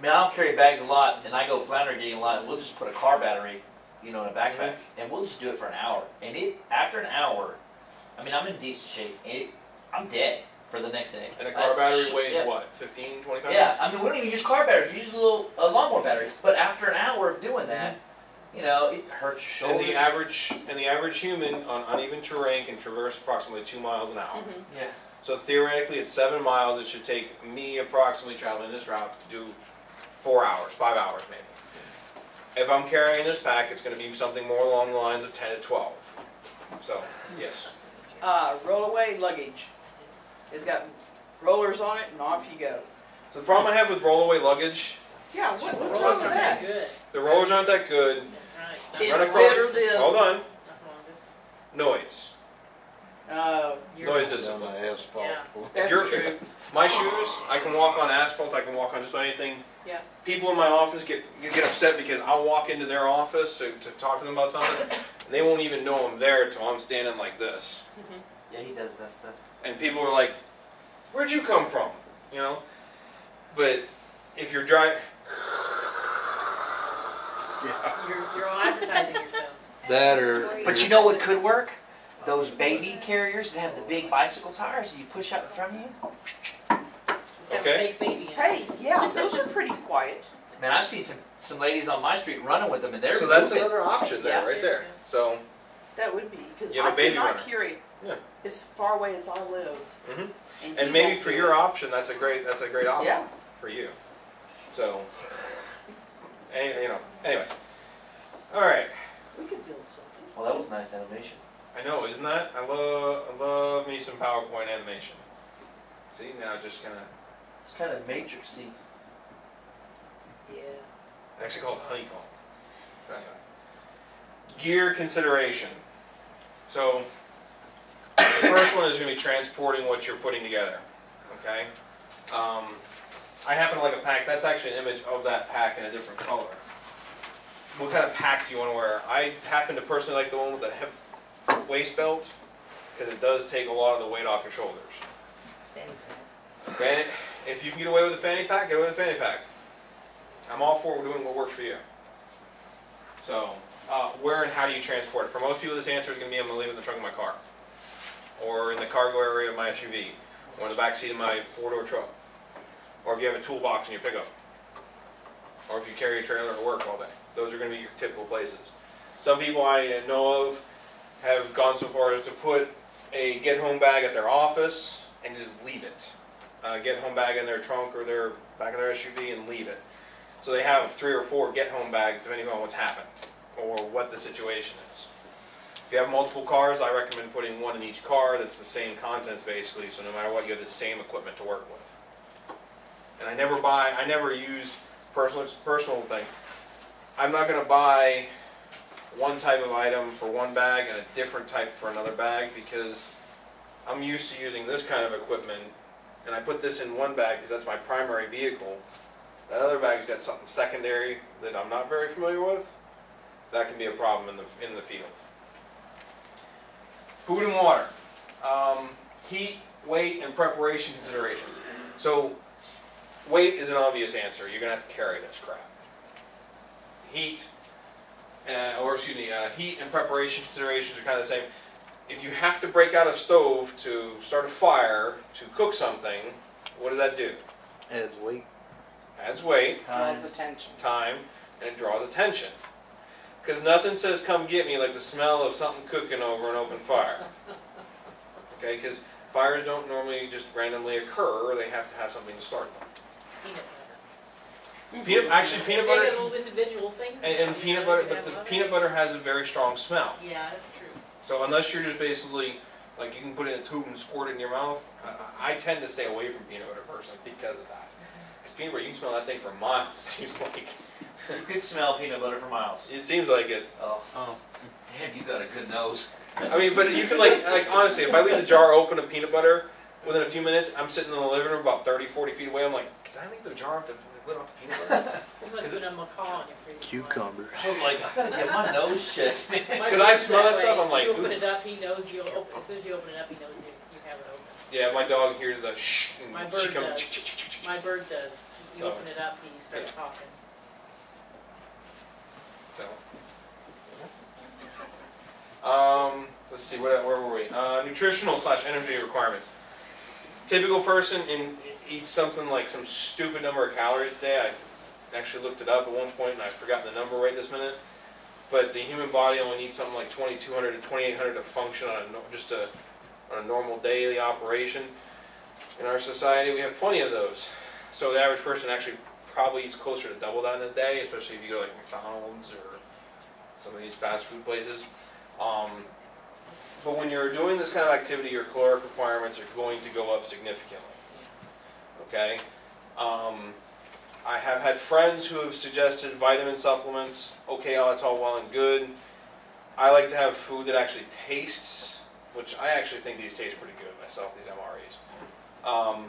I mean, I don't carry bags a lot, and I go flounder digging a lot, and we'll just put a car battery, you know, in a backpack, and we'll just do it for an hour. And it, after an hour, I mean, I'm in decent shape, it, I'm dead. for the next day. And a car Uh, battery weighs yeah. what, 15, 20 pounds? Yeah, I mean, we don't even use car batteries. We use a little uh, lawnmower batteries. But after an hour of doing that, you know, it hurts your And shoulders. the average and the average human on uneven terrain can traverse approximately two miles an hour. Yeah. So theoretically, at seven miles, it should take me approximately traveling this route to do four hours, five hours maybe. If I'm carrying this pack, it's going to be something more along the lines of 10 to 12. So, yes. Uh, rollaway luggage. It's got rollers on it and off you go. So the problem I have with rollaway luggage, Yeah, what, what's Rollers wrong with aren't that? Good, the rollers aren't that good. that's right. It's Run across- better than- Hold on. Not for long distance. Noise. Uh, Noise discipline. asphalt. Yeah. If that's you're, true. my shoes, I can walk on asphalt, I can walk on just about anything. Yeah. People in my office get, get upset because I'll walk into their office to, to talk to them about something, and they won't even know I'm there until I'm standing like this. Mm-hmm. Yeah, he does that stuff. And people are like, where'd you come from? You know? But if you're driving, You're, you're all advertising yourself. That or. But you know what could work? Those baby carriers that have the big bicycle tires that you push out in front of you. It's a Okay. fake baby in it. Hey, yeah, those are pretty quiet. Man, I've seen some, some ladies on my street running with them, and they're so that's moving. another option there, Yeah. right there. So, That would be, because You have I a baby could not runner. carry Yeah. as far away as I live. Mhm. he and maybe won't for do your it. option, that's a great, that's a great option Yeah. for you. So, any, you know, anyway. All right. We could build something. Well, that was nice animation. I know, isn't that? I love, I love me some PowerPoint animation. See, now it just kind of, It's kind of matrixy. Yeah. I actually call it honeycomb. So anyway. Gear consideration. So, the first one is going to be transporting what you're putting together. Okay? Um, I happen to like a pack, that's actually an image of that pack in a different color. What kind of pack do you want to wear? I happen to personally like the one with the hip waist belt because it does take a lot of the weight off your shoulders. Granted, if you can get away with a fanny pack, get away with a fanny pack. I'm all for doing what works for you. So, uh, where and how do you transport it? For most people, this answer is going to be I'm going to leave it in the trunk of my car, or in the cargo area of my SUV, or in the back seat of my four-door truck, or if you have a toolbox in your pickup, or if you carry a trailer to work all day. Those are going to be your typical places. Some people I know of have gone so far as to put a get-home bag at their office and just leave it. Uh, get-home bag in their trunk or their back of their SUV and leave it. So they have three or four get-home bags depending on what's happened or what the situation is. If you have multiple cars, I recommend putting one in each car that's the same contents basically, so no matter what, you have the same equipment to work with. And I never buy, I never use personal, personal thing. I'm not gonna buy one type of item for one bag and a different type for another bag because I'm used to using this kind of equipment and I put this in one bag because that's my primary vehicle. That other bag's got something secondary that I'm not very familiar with. That can be a problem in the, in the field. Food and water. Um, heat, weight, and preparation considerations. So, weight is an obvious answer. You're gonna have to carry this crap. Heat, uh, or excuse me, uh, heat and preparation considerations are kind of the same. If you have to break out a stove to start a fire to cook something, what does that do? Adds weight. Adds weight, Draws attention. time, and it draws attention. Because nothing says come get me like the smell of something cooking over an open fire. Okay, because fires don't normally just randomly occur, they have to have something to start them. Peanut butter. Peanut, actually peanut They butter, got little individual things. and, and peanut butter, but the butter. peanut butter has a very strong smell. Yeah, that's true. So unless you're just basically, like you can put it in a tube and squirt it in your mouth, I, I tend to stay away from peanut butter personally because of that. Mm-hmm. Because peanut butter, you can smell that thing for miles, it seems like. You could smell peanut butter for miles. It seems like it. Oh, oh. damn, you got a good nose. I mean, but you can like, like honestly, if I leave the jar open of peanut butter, within a few minutes, I'm sitting in the living room about 30, 40 feet away, I'm like, can I leave the jar off the, the lid off the peanut butter? You must Is put a macaw in your previous life. Cucumber. I was like, I gotta get my nose shut. My 'Cause I smell that stuff, I'm like, You open ooh. it up, he knows you, op- as soon as you open it up, he knows you, you have it open. Yeah, my dog hears the shh, and My she bird comes. does. My bird does. You So, open it up, he starts talking. So. Um, let's see, what, where were we? Uh, nutritional slash energy requirements. typical person in, eats something like some stupid number of calories a day. I actually looked it up at one point and I've forgotten the number right this minute. But the human body only needs something like 2,200 to 2,800 to function on a, just a, on a normal daily operation. In our society, we have plenty of those. So the average person actually probably eats closer to double that in a day, especially if you go to like McDonald's or some of these fast food places. Um, but when you're doing this kind of activity, your caloric requirements are going to go up significantly. Okay? Um, I have had friends who have suggested vitamin supplements. Okay, oh, that's all well and good. I like to have food that actually tastes, which I actually think these taste pretty good myself, these MREs. Um,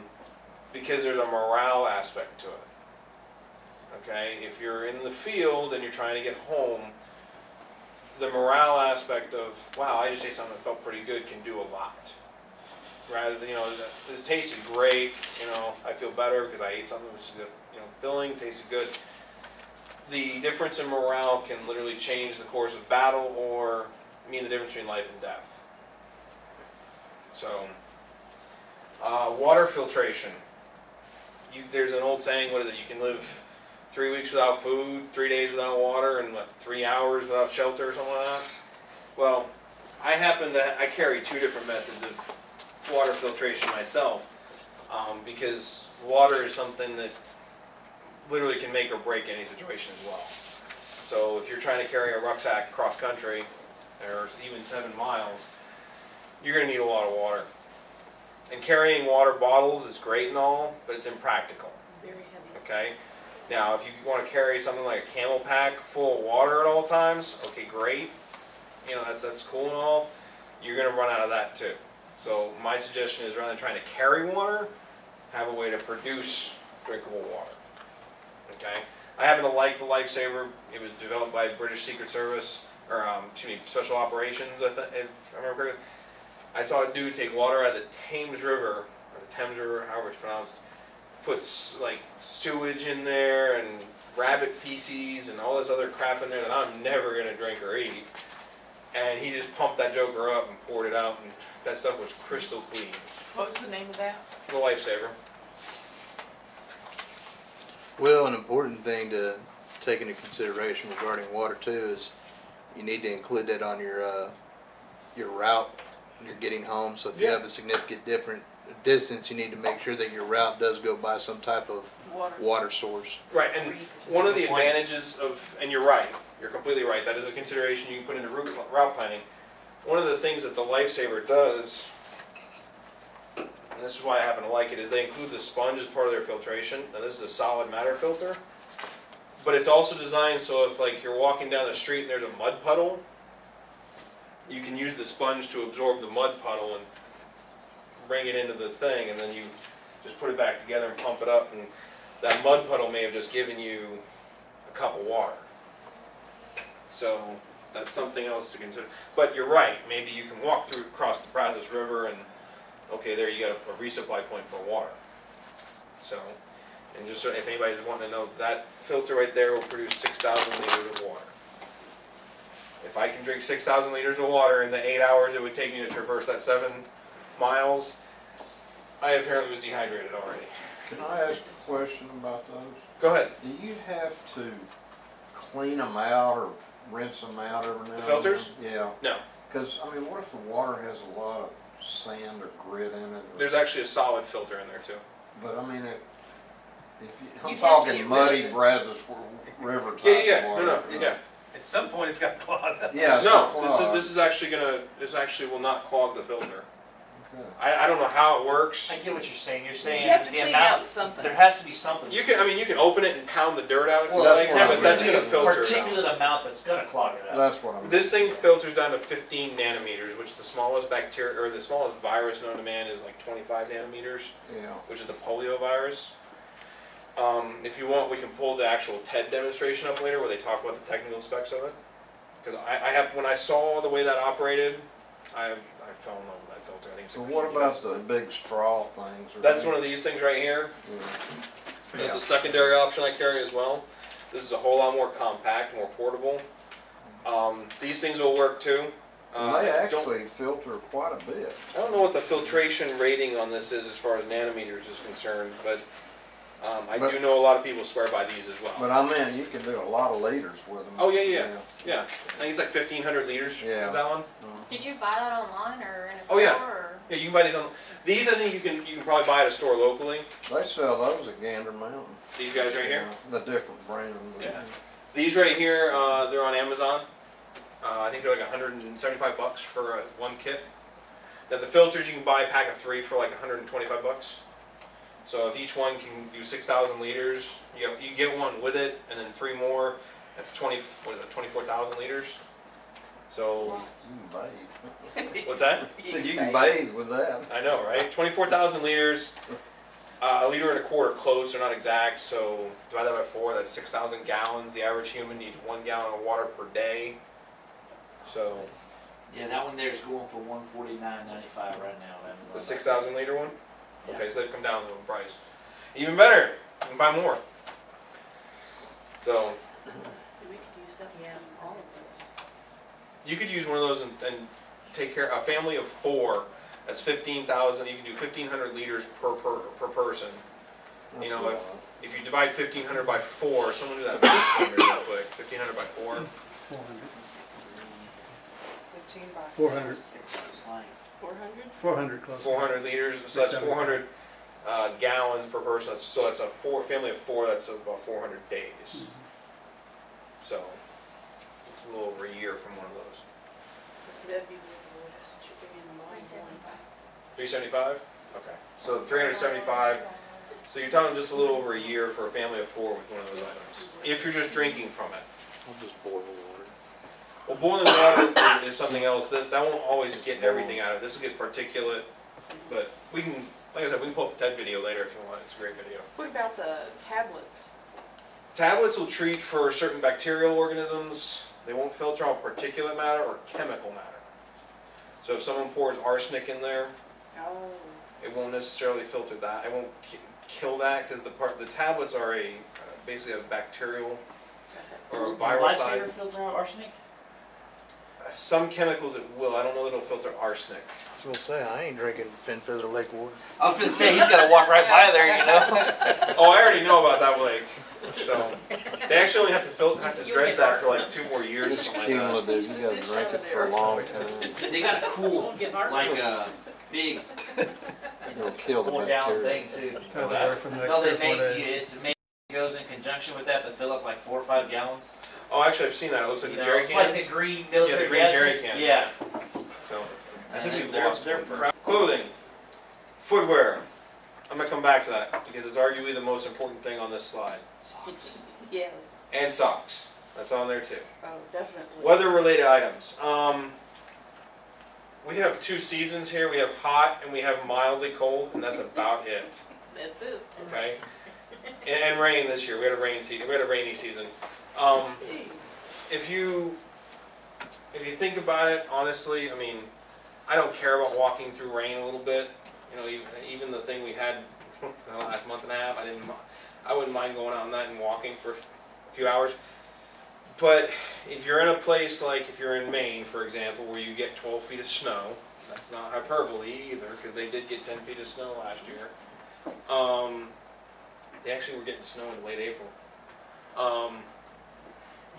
because there's a morale aspect to it. Okay? If you're in the field and you're trying to get home, the morale aspect of wow, I just ate something that felt pretty good can do a lot. Rather than you know, this tasted great. You know, I feel better because I ate something which is you know filling, tasted good. The difference in morale can literally change the course of battle or mean the difference between life and death. So, uh, water filtration. You, there's an old saying. What is it? You can live three weeks without food, three days without water, and what, three hours without shelter or something like that. Well, I happen to I carry two different methods of water filtration myself, um, because water is something that literally can make or break any situation as well. So if you're trying to carry a rucksack cross country, or even seven miles, you're going to need a lot of water. And carrying water bottles is great and all, but it's impractical. Very heavy. Okay. Now, if you want to carry something like a CamelBak full of water at all times, okay, great. You know, that's, that's cool and all. You're going to run out of that too. So my suggestion is rather than trying to carry water, have a way to produce drinkable water. Okay. I happen to like the Lifesaver. It was developed by British Secret Service, or um, excuse me, Special Operations. I think if I remember correctly. I saw a dude take water out of the Thames River, or the Thames River, however it's pronounced, puts like sewage in there and rabbit feces and all this other crap in there that I'm never gonna drink or eat. And he just pumped that joker up and poured it out, and that stuff was crystal clean. What was the name of that? The lifesaver. Well, an important thing to take into consideration regarding water too is you need to include that on your, uh, your route when you're getting home. So if you Yeah. have a significant different distance, you need to make sure that your route does go by some type of Water. water source. Right, and one of the advantages of, and you're right, you're completely right, that is a consideration you can put into route, route planning. One of the things that the Lifesaver does, and this is why I happen to like it, is they include the sponge as part of their filtration. Now this is a solid matter filter, but it's also designed so if like you're walking down the street and there's a mud puddle, you can use the sponge to absorb the mud puddle and bring it into the thing, and then you just put it back together and pump it up, and that mud puddle may have just given you a cup of water. So that's something else to consider. But you're right, maybe you can walk through, across the Brazos River and, okay, there you got a, a resupply point for water. So, and just so if anybody's wanting to know, that filter right there will produce six thousand liters of water. If I can drink six thousand liters of water in the eight hours it would take me to traverse that seven miles, I apparently was dehydrated already. Can I ask a question about those? Go ahead. Do you have to clean them out or rinse them out every now and then? filters? Yeah, No, because, I mean, what if the water has a lot of sand or grit in it? there's actually a solid filter in there too. But I mean, it, if you, I'm You'd have to get talking rid muddy of it. Brazos River type Yeah, yeah, water. no, no, yeah. At some point, it's got clogged up. Yeah, it's No, not this is, clogged. this is actually gonna, this actually will not clog the filter. Okay. I, I don't know how it works. I get what you're saying. You're saying You have to the clean amount, out something. there has to be something. You can, I mean, you can open it and pound the dirt out if you Well, like, that's what I but that's gonna filter it out. Particulate amount that's gonna clog it up. That's what I'm. This thing filters down to fifteen nanometers, which the smallest bacteria, or the smallest virus known to man is like twenty-five nanometers, Yeah, which is the polio virus. Um, if you want, we can pull the actual TED demonstration up later where they talk about the technical specs of it. Cause I, I have, when I saw the way that operated, I, I fell in love so what about the big straw things? Are That's they- one of these things right here. Yeah. That's a secondary option I carry as well. This is a whole lot more compact, more portable. Um, these things will work too. Uh, They I don't- actually filter quite a bit. I don't know what the filtration rating on this is as far as nanometers is concerned, but um, I do know a lot of people swear by these as well. But I mean, you can do a lot of liters with them. Oh, yeah, yeah, yeah. I think it's like fifteen hundred liters. Yeah. Is that one? Did you buy that online or in a store? Oh, store? yeah. Or? Yeah, you can buy these on. These I think you can you can probably buy at a store locally. They sell those at Gander Mountain. These guys right here. The different brand. Yeah. These right here, uh, they're on Amazon. Uh, I think they're like 175 bucks for uh, one kit. Now the filters you can buy a pack of three for like 125 bucks. So if each one can do 6,000 liters, you know, you get one with it, and then three more. That's 20. What is it? 24,000 liters. So You can bathe. what's that? So you can bathe with that. I know, right? 24,000 liters. Uh, a liter and a quarter close, they're not exact, so divide that by four, that's 6,000 gallons. The average human needs one gallon of water per day. So Yeah, that one there is going for one forty nine ninety five right now. I haven't the gone 6,000 liter one? Yeah. Okay, so they've come down a little in price. Even better, you can buy more. So See, we could use that, yeah, all of those. you could use one of those and, and take care, a family of four, that's 15,000, you can do 1,500 liters per, per, per person. You know, if, if you divide 1,500 by four, someone do that math for me real quick, 1,500 by four. Four hundred. Fifteen by. 400. Four hundred? Four hundred close. 400 liters, so that's 400 uh, gallons per person. That's, so that's a four family of four. That's about 400 days. So it's a little over a year from one of those. So that'd be what we're chipping in the line one. 375. Okay, so 375. So you're talking just a little over a year for a family of four with one of those items. If you're just drinking from it. I'll just boil the water. Well, boiling water is something else. That, that won't always get everything out of it. This will get particulate, but we can, like I said, we can pull up the TED video later if you want. It's a great video. What about the tablets? Tablets will treat for certain bacterial organisms. They won't filter out particulate matter or chemical matter. So if someone pours arsenic in there, Oh. it won't necessarily filter that. It won't ki- kill that because the part the tablets are a uh, basically a bacterial or a Will viral Lifesaver side. filter out arsenic? Some chemicals it will. I don't know that it'll filter arsenic. I was gonna say, I ain't drinking Finfeather Lake water. I was gonna say he's gotta walk right by there, you know. Oh, I already know about that lake. So they actually only have to filter, have to You'll dredge that for like two more years or It's something like cumulative, you gotta drink it for a long time. They got a cool, like a big It'll kill the four gallon bacteria. thing too. Try to work from the No, next they three or four make, days. it's made, goes in conjunction with that to fill up like four or five gallons. Oh, actually, I've seen that. It looks like You the know, jerry it's like the green Yeah, the military green jerry gaskets. cans. Yeah. So I And think we've they're- lost they're one person. Clothing, footwear. I'm gonna come back to that because it's arguably the most important thing on this slide. Yes. And socks. That's on there too. Oh, definitely. Weather-related items. Um, we have two seasons here. We have hot and we have mildly cold, and that's about it. That's it. Okay. And, and rain this year. We had a rain season. We had a rainy season. Um, if you if you think about it honestly, I mean, I don't care about walking through rain a little bit. You know, even, even the thing we had the last month and a half, I didn't. I wouldn't mind going out on that and walking for a few hours. But if you're in a place like if you're in Maine, for example, where you get 12 feet of snow, that's not hyperbole either, because they did get 10 feet of snow last year. Um, they actually were getting snow in late April. Um,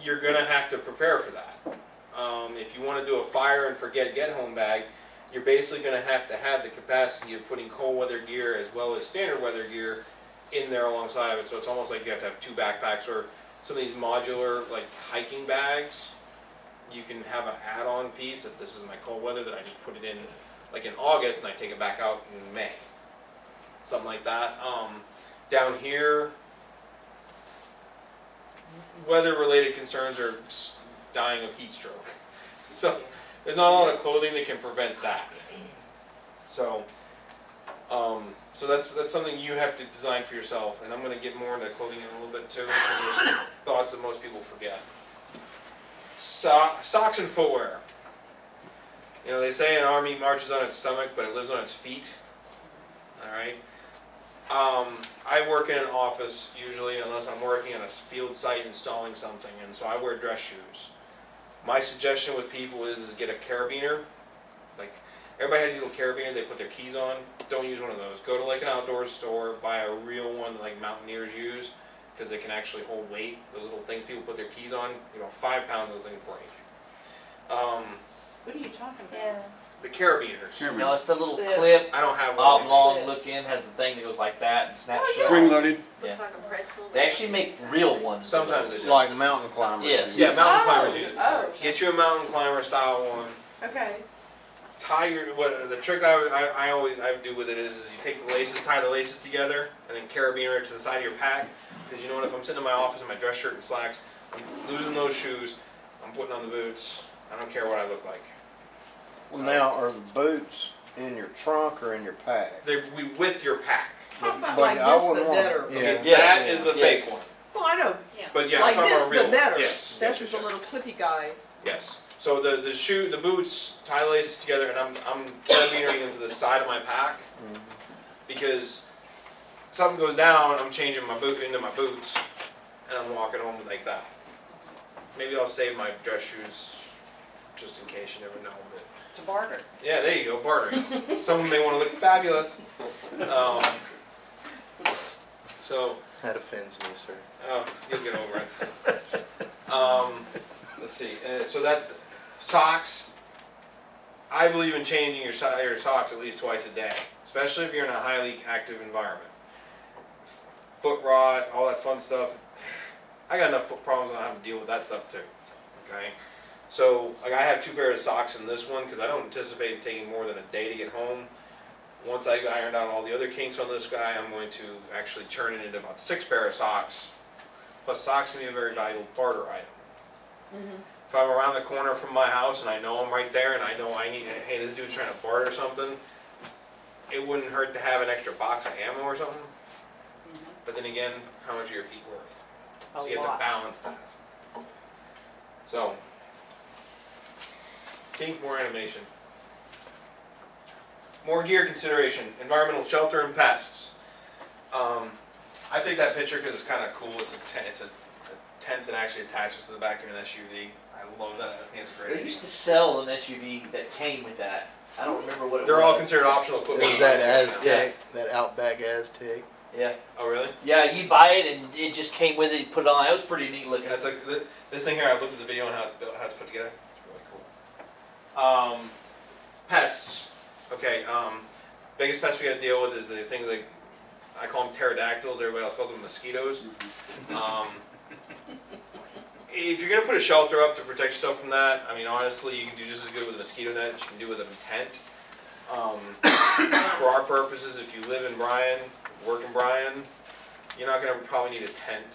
you're gonna have to prepare for that. Um, if you want to do a fire and forget get home bag, you're basically gonna have to have the capacity of putting cold weather gear as well as standard weather gear in there alongside of it. So it's almost like you have to have two backpacks or some of these modular like hiking bags. You can have an add-on piece if this is my cold weather that I just put it in like in August and I take it back out in May. Something like that. Um, down here, weather-related concerns are dying of heat stroke. So there's not a lot of clothing that can prevent that. So, um, so that's that's something you have to design for yourself. And I'm going to get more into clothing in a little bit too. thoughts that most people forget. So- socks and footwear. You know, they say an army marches on its stomach, but it lives on its feet. All right. Um, I work in an office usually, unless I'm working on a field site installing something, and so I wear dress shoes. My suggestion with people is, is get a carabiner. Like, everybody has these little carabiners they put their keys on. Don't use one of those. Go to like an outdoor store, buy a real one that like mountaineers use, because they can actually hold weight. Those little things people put their keys on, you know, five pounds those things break. Um, What are you talking about? Yeah. the carabiners. You know, it's the little This. clip, I don't have one. oblong This. looking, has the thing that goes like that and snaps Oh, shut. Spring loaded. Yeah. Looks like a pretzel. They actually make real ones. Sometimes they It's do. like mountain climbers. Yes. Yeah, mountain Oh, climbers use it. oh. Get you a mountain climber style one. Okay. Tie your what the trick I, I, I always I do with it is, is you take the laces, tie the laces together, and then carabiner it to the side of your pack. Because you know what? If I'm sitting in my office in my dress shirt and slacks, I'm losing those shoes. I'm putting on the boots. I don't care what I look like. Well, now, are the boots in your trunk or in your pack? They we with your pack. How about But like I this, wouldn't but want- better? Yeah. Okay, Yes. That is the Yes. fake one. Well, I know. Yeah. But yeah, like I'm this, about a better. Yes. This yes, is yes, a little clippy guy. Yes. So the the shoe, the boots, tie laces together, and I'm I'm carabinering them to the side of my pack because something goes down, I'm changing my boot into my boots, and I'm walking home like that. Maybe I'll save my dress shoes just in case. You never know. But To barter. yeah, there you go, bartering. Someone may want to look fabulous. Um, so. That offends me, sir. Oh, you'll get over it. Um, let's see. Uh, so that socks. I believe in changing your, so- your socks at least twice a day, especially if you're in a highly active environment. Foot rot, all that fun stuff. I got enough foot problems. I don't have to deal with that stuff too. Okay. So like I have two pairs of socks in this one because I don't anticipate taking more than a day to get home. Once I ironed out all the other kinks on this guy, I'm going to actually turn it into about six pair of socks. Plus, socks can be a very valuable barter item. Mm-hmm. If I'm around the corner from my house and I know I'm right there and I know I need, hey, this dude's trying to barter something, it wouldn't hurt to have an extra box of ammo or something. But then again, how much are your feet worth? A So you have to balance that. So, see more animation. More gear consideration, environmental shelter and pests. Um, I picked that picture because it's kind of cool. It's a. It's a, a tent that actually attaches to the back of an SUV. I love that. I think it's great They used to sell an SUV that came with that. I don't remember what it was. They're was. all considered optional equipment. Is that Yeah. Aztek, that Outback Aztek? Yeah. Oh really? Yeah, you buy it and it just came with it. You put it on. It was pretty neat looking. That's like th- this thing here. I've looked at the video on how it's built, how it's put together. It's really cool. Um, pests. Okay. Um, biggest pest we got to deal with is these things like I call them pterodactyls. Everybody else calls them mosquitoes. Um, if you're gonna put a shelter up to protect yourself from that, I mean honestly, you can do just as good with a mosquito net as you can do with a tent. Um, for our purposes, if you live in Bryan, work in Bryan, you're not gonna probably need a tent.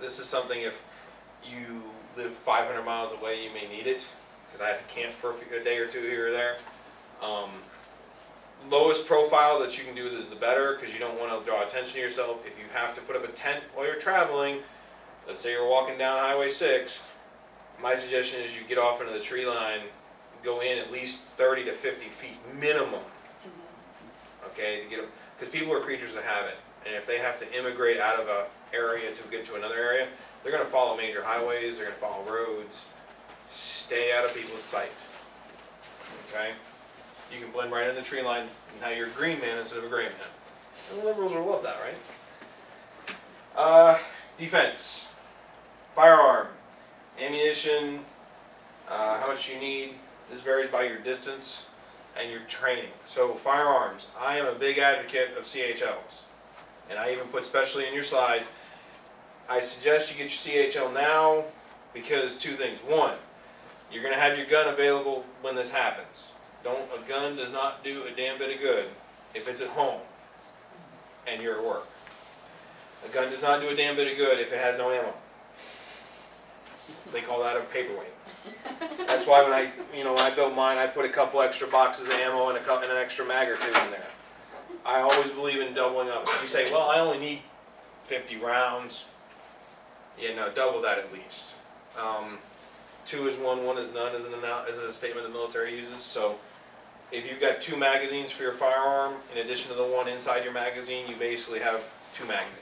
This is something if you live 500 miles away, you may need it because I have to camp for a, few, a day or two here or there. Um, lowest profile that you can do is the better because you don't want to draw attention to yourself. If you have to put up a tent while you're traveling, let's say you're walking down Highway 6, my suggestion is you get off into the tree line, go in at least 30 to 50 feet minimum. Okay, to get them, because people are creatures of habit, and if they have to immigrate out of a area to get to another area, they're going to follow major highways, they're going to follow roads. Stay out of people's sight. Okay, you can blend right in the tree line, and now you're a green man instead of a gray man. And the liberals will love that, right? Uh, defense, firearm, ammunition, uh, how much you need. This varies by your distance and your training. So firearms, I am a big advocate of CHLs. And I even put specially in your slides, I suggest you get your CHL now because two things. One, you're going to have your gun available when this happens. Don't a gun does not do a damn bit of good if it's at home and you're at work. A gun does not do a damn bit of good if it has no ammo. They call that a paperweight. That's why when I, you know, when I built mine, I put a couple extra boxes of ammo and a cou- and an extra mag or two in there. I always believe in doubling up. You say, well, I only need 50 rounds. Yeah, no, double that at least. Um, two is one, one is none is an is a statement the military uses. So if you've got two magazines for your firearm, in addition to the one inside your magazine, you basically have two magazines.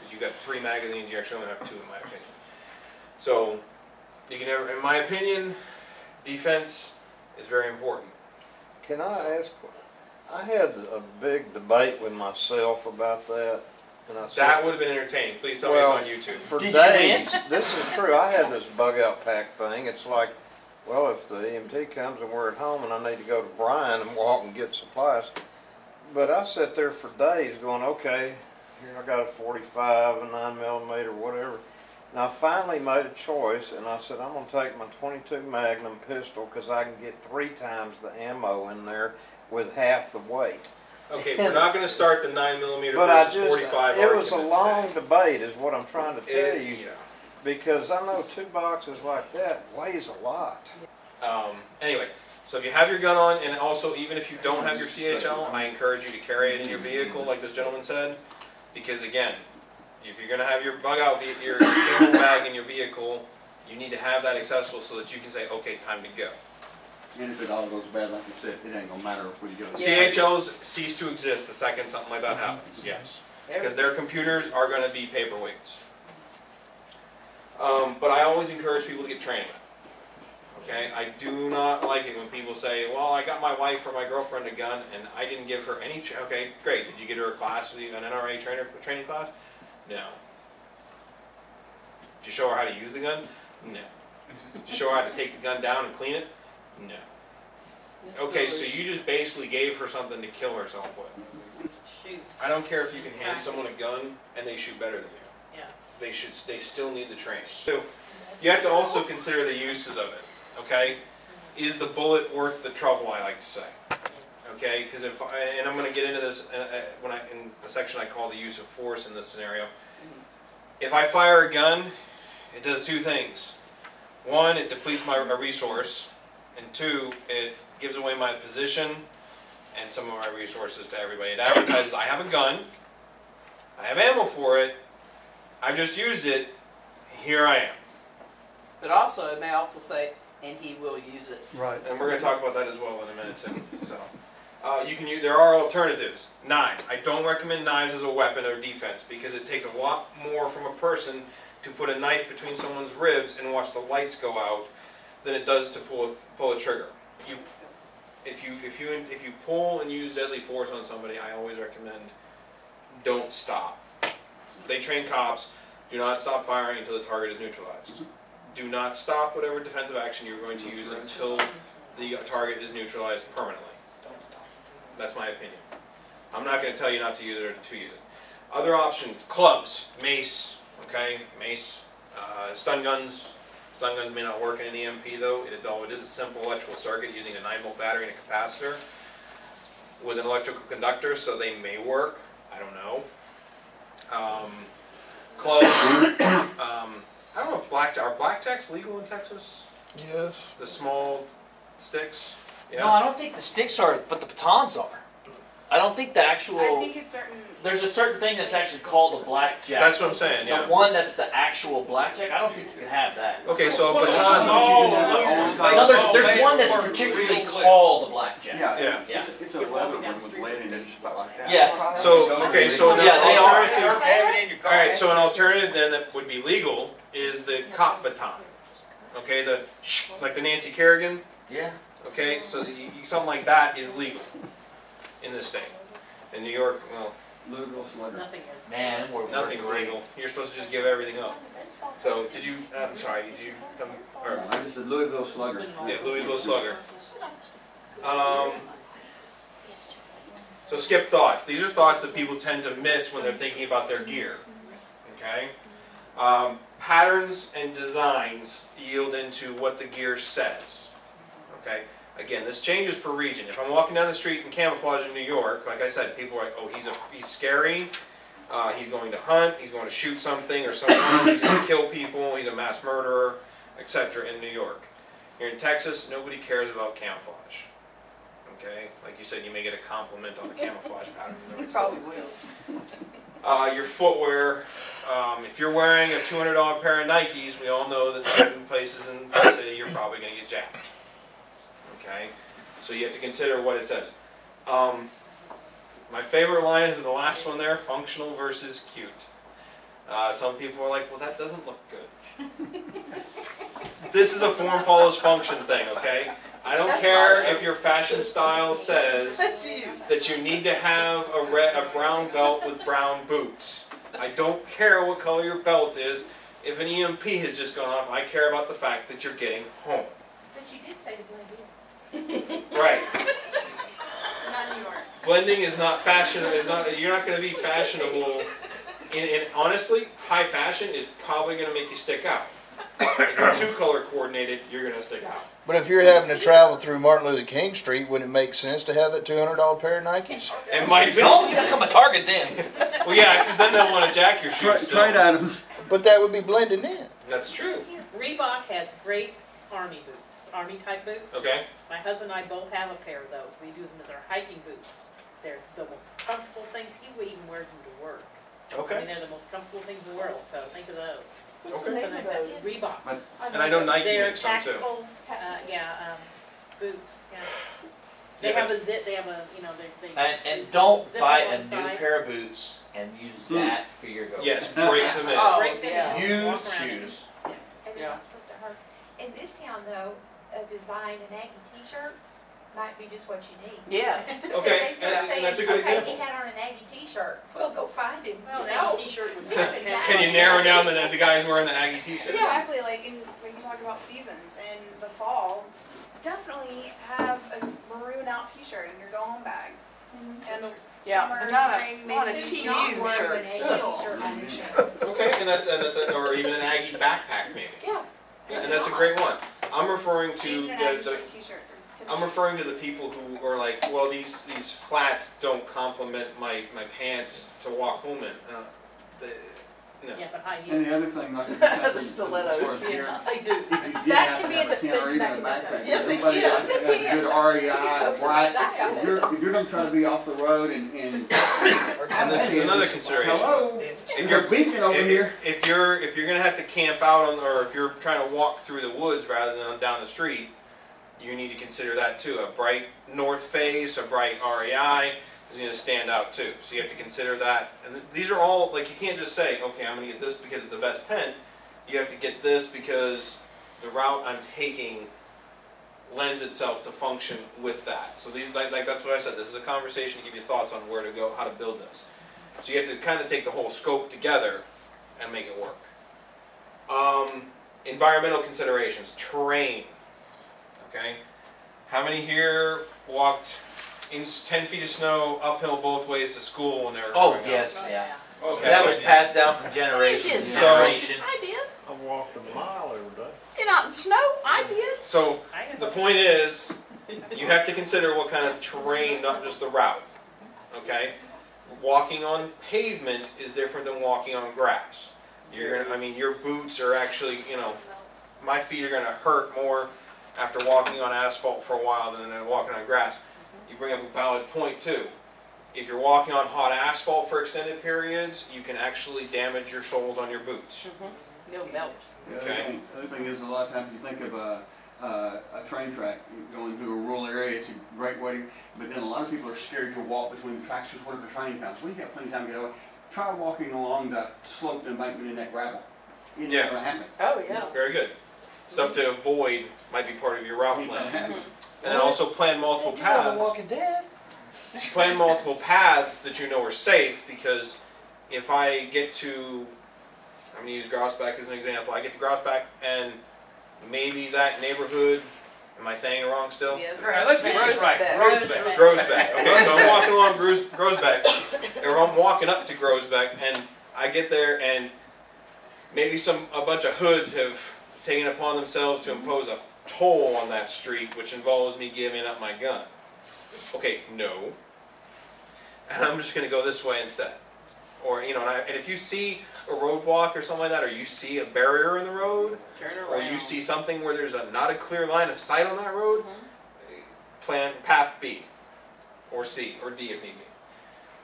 Because you've got three magazines, you actually only have two in my opinion. So You can never, in my opinion, defense is very important. Can I ask, I had a big debate with myself about that, and I said. That would have been entertaining. Please tell me it's on YouTube. For Did you days, this is true, I had this bug out pack thing, it's like, well, if the EMP comes and we're at home and I need to go to Bryan and walk and get supplies. But I sat there for days going, okay, here I got a forty-five, a nine millimeter, whatever. And I finally made a choice and I said, I'm gonna take my twenty-two Magnum pistol, cause I can get three times the ammo in there with half the weight. Okay, we're not going to start the nine millimeter But I just, 45 it was a long today. debate is what I'm trying to tell It- you. yeah. Because I know two boxes like that weighs a lot. Um, anyway, so if you have your gun on, and also even if you don't have your CHL, I encourage you to carry it in your vehicle, like this gentleman said, because again, if you're gonna have your bug out, your ammo bag in your vehicle, you need to have that accessible so that you can say, okay, time to go. And if it all goes bad, like you said, it ain't gonna matter if we go. to- CHLs cease to exist the second something like that happens, yes. Because their computers are gonna be paperweights. Um, but I always encourage people to get training. Okay, I do not like it when people say, well, I got my wife or my girlfriend a gun and I didn't give her any, okay, great, did you get her a class, an NRA trainer, training class? No. Did you show her how to use the gun? No. Did you show her how to take the gun down and clean it? No. Okay, so you just basically gave her something to kill herself with. Shoot, I don't care if you can hand someone a gun and they shoot better than you. yeah. They should, they still need the training. So, you have to also consider the uses of it, okay? Is the bullet worth the trouble, I like to say? Okay, because if, I- and I'm gonna get into this, uh, uh, when I, in the section I call the use of force in this scenario. If I fire a gun, it does two things. One, it depletes my, a resource, and two, it gives away my position and some of my resources to everybody. It advertises, I have a gun, I have ammo for it, I've just used it, here I am. But also, it may also say, and he will use it. Right. And we're gonna talk about that as well in a minute too, so. Uh, you can use, there are alternatives. Knives. I don't recommend knives as a weapon or defense because it takes a lot more from a person to put a knife between someone's ribs and watch the lights go out than it does to pull a, pull a trigger. You, if you, if you, if you pull and use deadly force on somebody, I always recommend don't stop. They train cops, do not stop firing until the target is neutralized. Do not stop whatever defensive action you're going to use until the target is neutralized permanently. That's my opinion. I'm not gonna tell you not to use it or to use it. Other options, clubs, mace, okay, mace, uh, stun guns. Stun guns may not work in an EMP though, it, though it is a simple electrical circuit using a nine volt battery and a capacitor with an electrical conductor, so they may work, I don't know. Um, clubs, um, I don't know if black, are blackjacks legal in Texas? Yes. The small sticks? No, I don't think the sticks are, but the batons are. I don't think the actual. I think it's certain. There's a certain thing that's actually called a blackjack. That's what I'm saying, yeah. The one that's the actual blackjack, I don't think you can have that. Okay, so a Well, baton. No, there's, there's one that's particularly called a blackjack. Yeah, Yeah. yeah. It's, it's a leather one with lead in it, just about like that. Yeah. So, okay, so an Yeah, they are. alternative. Alright, so an alternative then that would be legal is the cop baton. Okay, the, like the Nancy Kerrigan, Yeah. Okay, so you- you- something like that is legal in this state. In New York, well, Louisville Slugger. Nothing is. Man, we're, we're nothing's great. legal. You're supposed to just give everything up. So, did you, uh, I'm sorry, did you, um, or, I just said Louisville Slugger. yeah, Louisville Slugger. Um, so skip thoughts. These are thoughts that people tend to miss when they're thinking about their gear. Okay? Um, patterns and designs yield into what the gear says. Okay? Again, this changes per region. If I'm walking down the street in camouflage in New York, like I said, people are like, oh, he's a he's scary. Uh, he's going to hunt. He's going to shoot something or someone. he's going to kill people. He's a mass murderer, etc. In New York. Here in Texas, nobody cares about camouflage. Okay, like you said, you may get a compliment on the camouflage pattern. You probably will. Uh, your footwear. Um, if you're wearing a $200 pair of Nikes, we all know that certain places in the city you're probably going to get jacked. Okay, so you have to consider what it says. Um, my favorite line is the last one there: functional versus cute. Uh, some people are like, "Well, that doesn't look good." this is a form follows function thing, okay? I don't That's care if your fashion style says you. that you need to have a red, a brown belt with brown boots. I don't care what color your belt is. If an EMP has just gone off, I care about the fact that you're getting home. But you did say to blend in. Right. Not New York. Blending is not fashionable. Is not. You're not going to be fashionable. And, and honestly, high fashion is probably going to make you stick out. If you're too color coordinated, you're going to stick out. But if you're having to travel through Martin Luther King Street, wouldn't it make sense to have that two hundred dollar pair of Nikes? It might be. Don't you become a target then. Well, yeah, because then they'll want to jack your Tra- shoes. still. Trade items. But that would be blending in. That's true. Reebok has great army boots, army type boots. Okay. My husband and I both have a pair of those. We use them as our hiking boots. They're the most comfortable things. He even wears them to work. I mean, Okay. they're the most comfortable things in the world, so think of those. What's Okay. the name of those? Reeboks. And I know Nike They're makes some too. tactical, uh, yeah, um, boots, yeah. They Yeah. have a zip, they have a, you know, they, they. And, and zip- don't zip buy on a the new side. pair of boots and use that for your go. Yes, break them in. Oh, Break them yeah. in, Used around in. shoes. Yes. And Yeah. supposed to hurt. In this town though, a design an Aggie t-shirt might be just what you need. Yes. Because Okay, they start and- and saying, that's a good okay, example. he had on an Aggie t-shirt, we'll go find him, Well, you an know? Aggie t-shirt would be. Can you narrow down the, the guys wearing the Aggie t-shirts? Exactly, like in, when you talk about seasons in the fall, definitely have a maroon out t-shirt in your go home bag. Mm-hmm. And the Yeah, summer, but not a- spring, not a maybe TU Not wearing shirt. an Aggie t-shirt on his shirt. Okay, and that's and that's a, or even an Aggie backpack maybe. Yeah. And that's a great one. I'm referring to the, the t-shirt. I'm referring to the people who are like, well, these these flats don't complement my my pants to walk home in. Uh, the, no. Yeah, but high And heels. the other thing, like you said, The stilettos, Yeah, I do. If you did That have can to be have a a tent or defense even a mechanism. backpack, Yes, it somebody can. has to have a good REI, right? If you're, if you're gonna try to be off the road and, and. And this is another consideration. Hello, If if you're you're beacon over if, here. if you're if you're gonna have to camp out on, or if you're trying to walk through the woods rather than down the street, you need to consider that too. A bright north face, a bright REI is gonna stand out too. So you have to consider that. And th- these are all like you can't just say, okay, I'm gonna get this because it's the best tent. You have to get this because the route I'm taking lends itself to function with that. So these like, like that's what I said. This is a conversation to give you thoughts on where to go, how to build this. So you have to kind of take the whole scope together and make it work. Um, environmental considerations, terrain. Okay, how many here walked in ten feet of snow uphill both ways to school when they were Oh, growing up? yes, yeah. Okay. That was passed down from generation to So- generation. I did. I walked a mile every day. You're not in snow. I did. So the point is, you have to consider what kind of terrain, not just the route. Okay, walking on pavement is different than walking on grass. You're gonna, I mean, your boots are actually, you know, my feet are gonna hurt more after walking on asphalt for a while than than walking on grass. You bring up a valid point too. If you're walking on hot asphalt for extended periods, you can actually damage your soles on your boots. Mm-hmm. They'll melt. The other Okay. thing- the other thing is, a lot of times you think of a, a, a train track going through a rural area, it's a great way, to- but then a lot of people are scared to walk between the tracks just where the train comes. We have plenty of time to get away. Try walking along the sloped embankment in that gravel. It's Yeah. not gonna happen. Oh, yeah. Very good. Stuff to avoid might be part of your route plan. Happen. And then also plan multiple They do on The paths. Walking Dead. Plan multiple paths that you know are safe because if I get to, I'm gonna use Grousbeck as an example. I get to Grousbeck and maybe that neighborhood, am I saying it wrong still? Yes. Alright, let's get this right. Groesbeck. Groesbeck. Groesbeck. Okay, so I'm walking along Groes, Groesbeck, or I'm walking up to Groesbeck, and I get there, and maybe some a bunch of hoods have taken upon themselves to impose a toll on that street, which involves me giving up my gun. Okay, no. And I'm just gonna go this way instead. Or you know, and, I, and if you see a roadblock or something like that, or you see a barrier in the road, or you see something where there's a, not a clear line of sight on that road, plan path B, or C, or D if need be.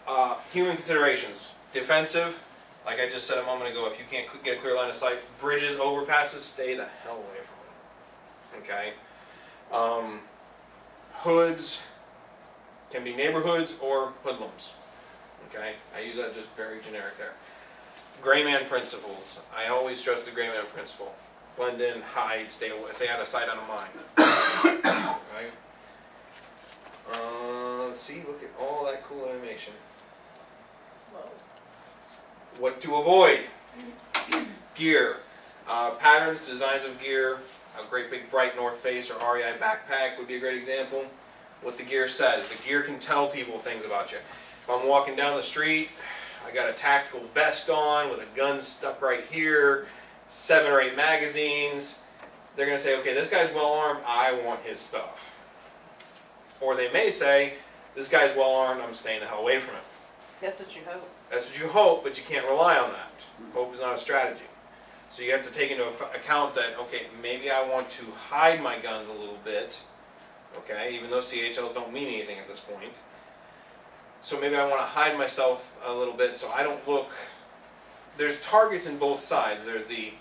Uh, human considerations, defensive, like I just said a moment ago, if you can't get a clear line of sight, bridges, overpasses, stay the hell away. Okay? Um, hoods can be neighborhoods or hoodlums. Okay? I use that just very generic there. Gray man principles. I always stress the gray man principle. blend in, hide, stay away, stay out of sight, out of mind. Okay. Uh, see, look at all that cool animation. What to avoid? Gear. Uh, patterns, designs of gear. A great big bright North Face or REI backpack would be a great example. What the gear says. The gear can tell people things about you. If I'm walking down the street, I got a tactical vest on with a gun stuck right here, seven or eight magazines. They're gonna say, okay, this guy's well armed. I want his stuff. Or they may say, this guy's well armed. I'm staying the hell away from him. That's what you hope. That's what you hope, but you can't rely on that. Hope is not a strategy. So you have to take into account that, okay, maybe I want to hide my guns a little bit, okay, even though CHLs don't mean anything at this point. So maybe I want to hide myself a little bit so I don't look. There's targets in both sides. There's the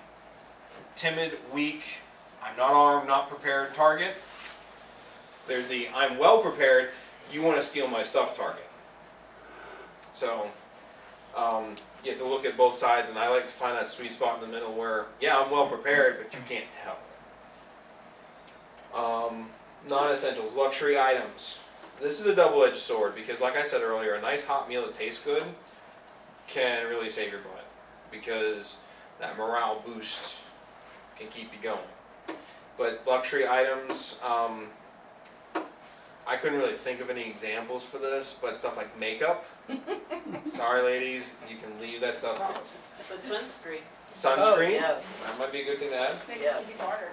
timid, weak, I'm not armed, not prepared target. There's the I'm well prepared, you want to steal my stuff target. So, um, you have to look at both sides, and I like to find that sweet spot in the middle where, yeah, I'm well prepared, but you can't tell. Um, non-essentials, luxury items. This is a double-edged sword because, like I said earlier, a nice hot meal that tastes good can really save your butt because that morale boost can keep you going. But luxury items, um, I couldn't really think of any examples for this, but stuff like makeup. Sorry, ladies, you can leave that stuff out. But sunscreen. Sunscreen, yes. that might be a good thing to add. Make Yes. it even harder.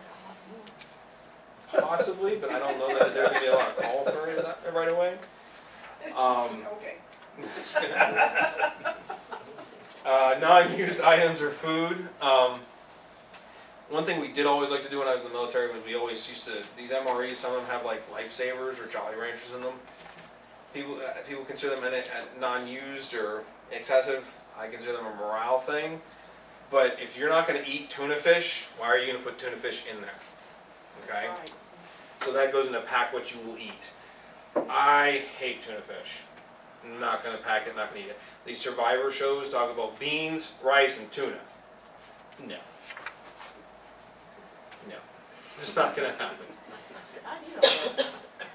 Possibly, but I don't know that there's gonna be a lot of call for it that- right away. Um, Okay. uh, non-used items or food. Um, one thing we did always like to do when I was in the military was we always used to these MREs. Some of them have like lifesavers or Jolly Ranchers in them. People uh, people consider them in it, non-used or excessive. I consider them a morale thing. But if you're not going to eat tuna fish, why are you going to put tuna fish in there? Okay. Right. So that goes into pack what you will eat. I hate tuna fish. Not gonna pack it, not gonna eat it. These survivor shows talk about beans, rice, and tuna. No. No. It's not gonna happen. I need all those.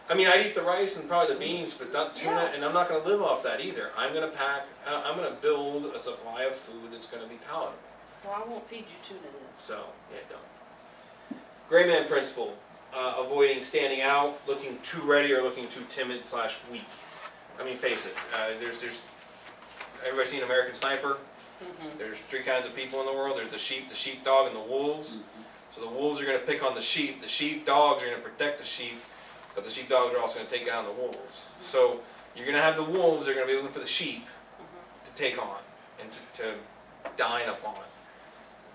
I mean, I eat the rice and probably the beans, but not tuna, and I'm not gonna live off that either. I'm gonna pack, uh, I'm gonna build a supply of food that's gonna be palatable. Well, I won't feed you tuna then. So, yeah, don't. Gray man principle, uh, avoiding standing out, looking too ready or looking too timid slash weak. I mean, face it, uh, there's, there's, everybody seen American Sniper? Mhm. There's three kinds of people in the world. There's the sheep, the sheepdog, and the wolves. So the wolves are going to pick on the sheep. The sheep dogs are going to protect the sheep, but the sheep dogs are also going to take down the wolves. So you're going to have the wolves. They're going to be looking for the sheep mm-hmm. to take on and to, to dine upon.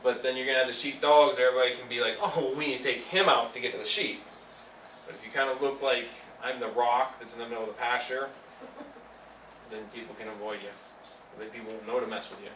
But then you're going to have the sheep dogs. Everybody can be like, oh, we need to take him out to get to the sheep. But if you kind of look like I'm the rock that's in the middle of the pasture, then people can avoid you. Then people won't know to mess with you.